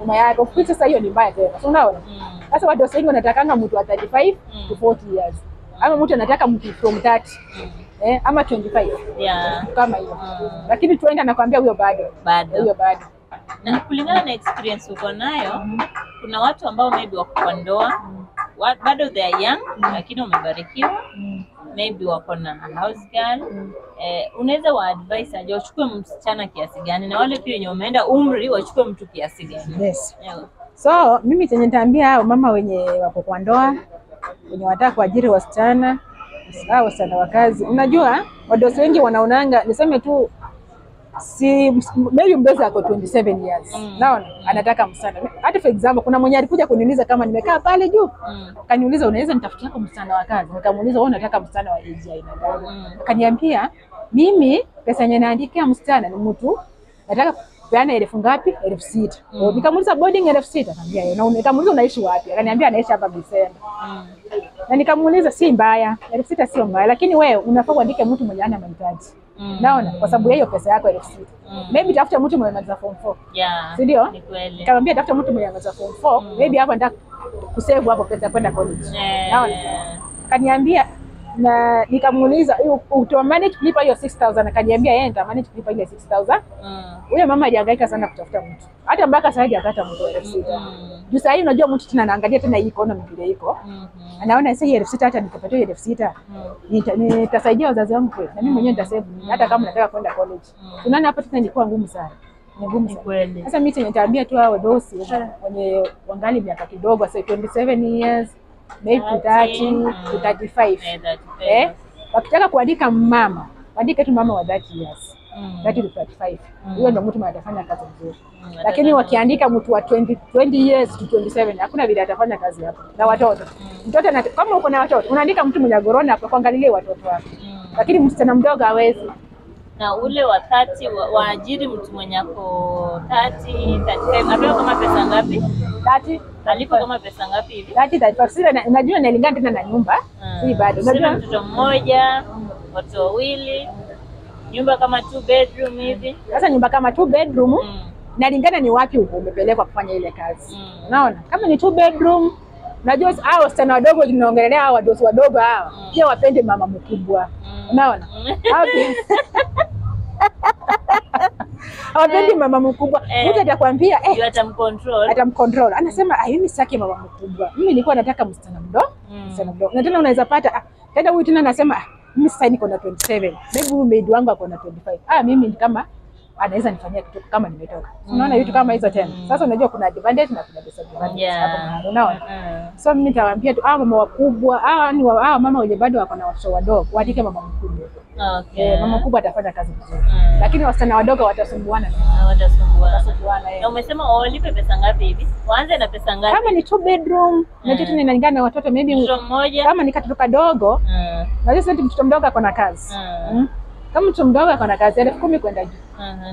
nyuma yake, of which sasa hiyo ni mbaya tena, unaona? Mm. Sasa watu wengi wanatakanga mtu wa 35 to 40 years, ama mtu anataka mtu from 30 eh, ama 25 Yeah. kama hiyo, Mm. lakini tuenda nakwambia huyo bado Bado. huyo bado na kulingana na experience uko nayo mm. kuna watu ambao maybe wako kwa ndoa wa- bado they are young mm. lakini wamebarikiwa mm. maybe wako na house girl mm. eh, unaweza wa advice aje wachukue msichana kiasi gani na wale pia wenye wameenda umri wachukue mtu kiasi gani yes. yeah. So mimi chenye nitaambia hao mama wenye wako kwa ndoa wenye wataka kuajiri wasichana au sana wakazi. unajua wadosi wengi wanaonanga, niseme tu si maybe mdosi ako 27 years Mm. naona anataka msana Hata for example, kuna mwenye alikuja kuniuliza kama nimekaa pale juu mm. kaniuliza unaweza nitafutia kwa msichana wa kazi? Nikamuuliza wewe unataka msichana wa age aina gani? Mm. Akaniambia mimi pesa yenye naandikia msichana ni mtu nataka kupeana elfu ngapi? elfu sita. Mm. Nikamuuliza boarding elfu sita. Akaniambia yeye. na nikamuuliza unaishi wapi? Akaniambia anaishi hapa Bisenda. Mm. Na nikamuuliza si mbaya, elfu sita sio mbaya, lakini wewe unafaa uandike mtu mwenye ana mahitaji. Mm. Naona kwa sababu hiyo pesa yako elfu sita. Mm. Maybe tafuta mtu mwenye amaliza form 4. Yeah, Si ndio? Nikamwambia tafuta mtu mwenye amaliza form 4. Mm. Maybe hapa nataka kusave hapo pesa kwenda college. Yeah. Naona? Akaniambia na nikamuuliza utoa uta manage kulipa hiyo 6000 akaniambia yeye nita manage kulipa ile 6000 mm, huyo mama hajahangaika sana kutafuta mtu. Hata mpaka sasa hajakata mtu. Elfu sita mm, juu sahii unajua mtu tena anaangalia tena hii economy vile iko. Mhm, anaona sasa elfu sita hata nikapata hiyo elfu sita mm, nita- nitasaidia wazazi wangu kweli? Na mimi mwenyewe nitasave hata kama nataka kwenda college. Mm. unaona hapa tena ilikuwa ngumu sana. Ngumu kweli. sasa mimi nitaambia tu hao dosi wenye wangali miaka kidogo say 27 years maybe to 30 Mm. to 35 Eh, wakitaka kuandika mama andike tu mama wa 30 years. Mm, 30 to 35 Mm. huyo ndo mtu atafanya kazi nzuri. Mm, lakini wakiandika mtu wa 20, 20 years to 27 hakuna vile atafanya kazi hapo. Na watoto. Mtoto na, kama uko na watoto unaandika mtu mwenye gorona hapo kuangalilia watoto wake mm. lakini msichana mdogo hawezi na ule wa 30 waajiri wa- mtu mwenye ako 30 35 apewa kama pesa ngapi? 30 Alipo kama pesa ngapi hivi? 30 35 sasa na- unajua inalingana tena na nyumba hmm. si bado unajua mtoto mmoja, watu wawili, nyumba kama two bedroom hivi. sasa nyumba kama two bedroom Mm. nalingana ni wapi umepelekwa kufanya ile kazi Mm. unaona kama ni two bedroom najua hao wasichana wadogo tunaongelea hao wadosi wadogo hawa Mm. pia wapende mama mkubwa Mm. Unaona? Hawapendi mama mkubwa. Eh. mtu atakwambia eh, yeye atamcontrol. atamcontrol. Anasema ah, mimi sitaki mama mkubwa. Mimi nilikuwa nataka msichana mdogo Mm. msichana mdogo. Na tena unaweza pata ah, tena huyu tena anasema ah, mimi sasa niko na 27 maybe huyu maid wangu ako na 25 ah mimi ni kama anaweza nifanyia kitu kama nimetoka Mm. unaona vitu kama hizo tena Mm. sasa unajua kuna advantage na kuna disadvantage Yeah. hapo unaona Mm. so mimi nitawaambia tu ah mama wakubwa ah ni ah mama wenye bado wako na watoto wadogo waandike mama mkubwa Okay. eh, mama mkubwa atafanya kazi vizuri Mm. lakini wasichana wadogo watasumbuana watasumbuana. watasumbuana eh. Na umesema walipe pesa ngapi hivi? Waanze na pesa ngapi? kama ni two bedroom na kitu inalingana na watoto maybe Mtoto mmoja. kama ni katoto kadogo Mm. najua sasa mtoto mdogo ako na kazi Mm. mm. kama mtoto mdogo ako na kazi elfu kumi kwenda juu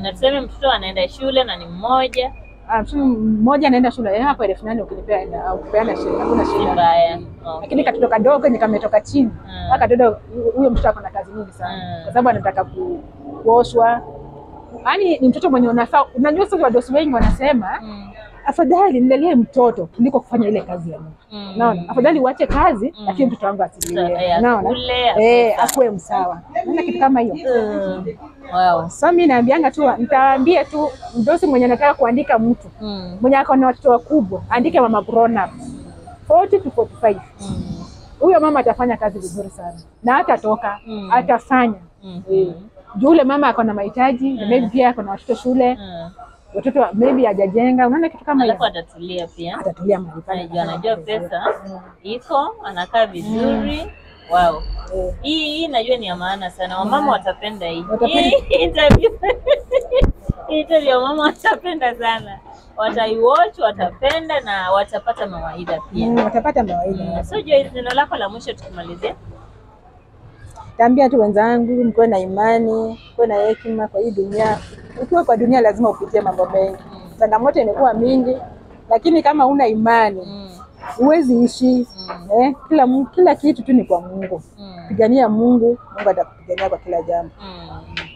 Na tuseme mtoto anaenda shule na ni mmoja, Ah, mtoto mmoja anaenda shule eh, hapo elfu nane ukinipea ukipeana shida hakuna shida mbaya. lakini katoto kadogo ni kametoka chini Mm. mm. katoto huyo mtoto ako na kazi nyingi sana Mm. kwa sababu anataka ku, kuoshwa yaani ni mtoto mwenye unafaa unajua sasa wadosi wengi wanasema Mm. Afadhali nilalie mtoto kuliko kufanya ile kazi ya Mungu. Mm. naona afadhali uache kazi Mm. lakini mtoto wangu asilie naona eh akuwe msawa naona kitu kama hiyo Mm. Wow. so mi naambianga tu nitaambia tu mdosi mwenye anataka kuandika mtu Mm. mwenye ako na watoto wakubwa andike mama grown up 40 to 45 Mm. huyo mama atafanya kazi vizuri sana na hatatoka Mm. atafanya Mm. -hmm. juu ule mama ako na mahitaji mm. maybe pia ako na watoto shule Mm. Watoto wa- maybe hajajenga unaona kitu kama hiyo atatulia pia. atatulia mahali pale Anajua pesa iko, anakaa vizuri. Wow. Yeah. Hii hii najua ni ya maana sana. Wamama watapenda hii. Interview. Wamama watapenda sana. Wataiwatch, watapenda na watapata mawaidha pia. mm, watapata mawaidha So Joyce, neno lako la mwisho tukimalizia. Taambia tu wenzangu mkuwe na imani kuwe na hekima kwa hii dunia ukiwa kwa dunia lazima upitie mambo mengi changamoto imekuwa mingi lakini kama una imani Mm. huwezi ishi Mm. eh, kila, kila kitu tu ni kwa Mungu Mm. pigania Mungu Mungu atakupigania kwa kila jambo Mm,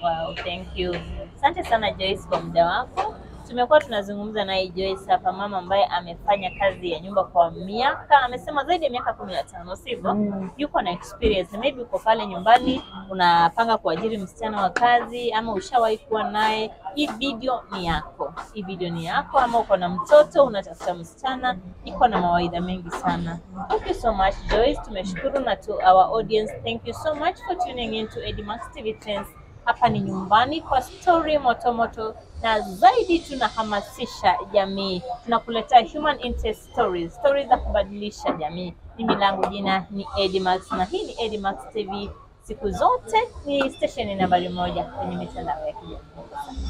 wow, thank you. Asante sana Joyce kwa muda wako. Tumekuwa tunazungumza naye Joyce hapa, mama ambaye amefanya kazi ya nyumba kwa miaka, amesema zaidi ya miaka kumi na tano, sivyo? Mm. Yuko na experience. Maybe uko pale nyumbani unapanga kuajiri msichana wa kazi, ama ushawahi kuwa naye. Hii video ni yako, hii video ni yako. Ama uko na mtoto unatafuta msichana, iko na mawaidha mengi sana. Thank you so much Joyce, tumeshukuru na to our audience, thank you so much for tuning in to Edimax TV Trends. Hapa ni nyumbani kwa story motomoto na zaidi tunahamasisha jamii, tunakuletea human interest stories, stories za kubadilisha jamii. Mimi langu jina ni Edmax na hii ni Edmax TV, siku zote ni stesheni nambari moja kwenye mitandao ya kijamii.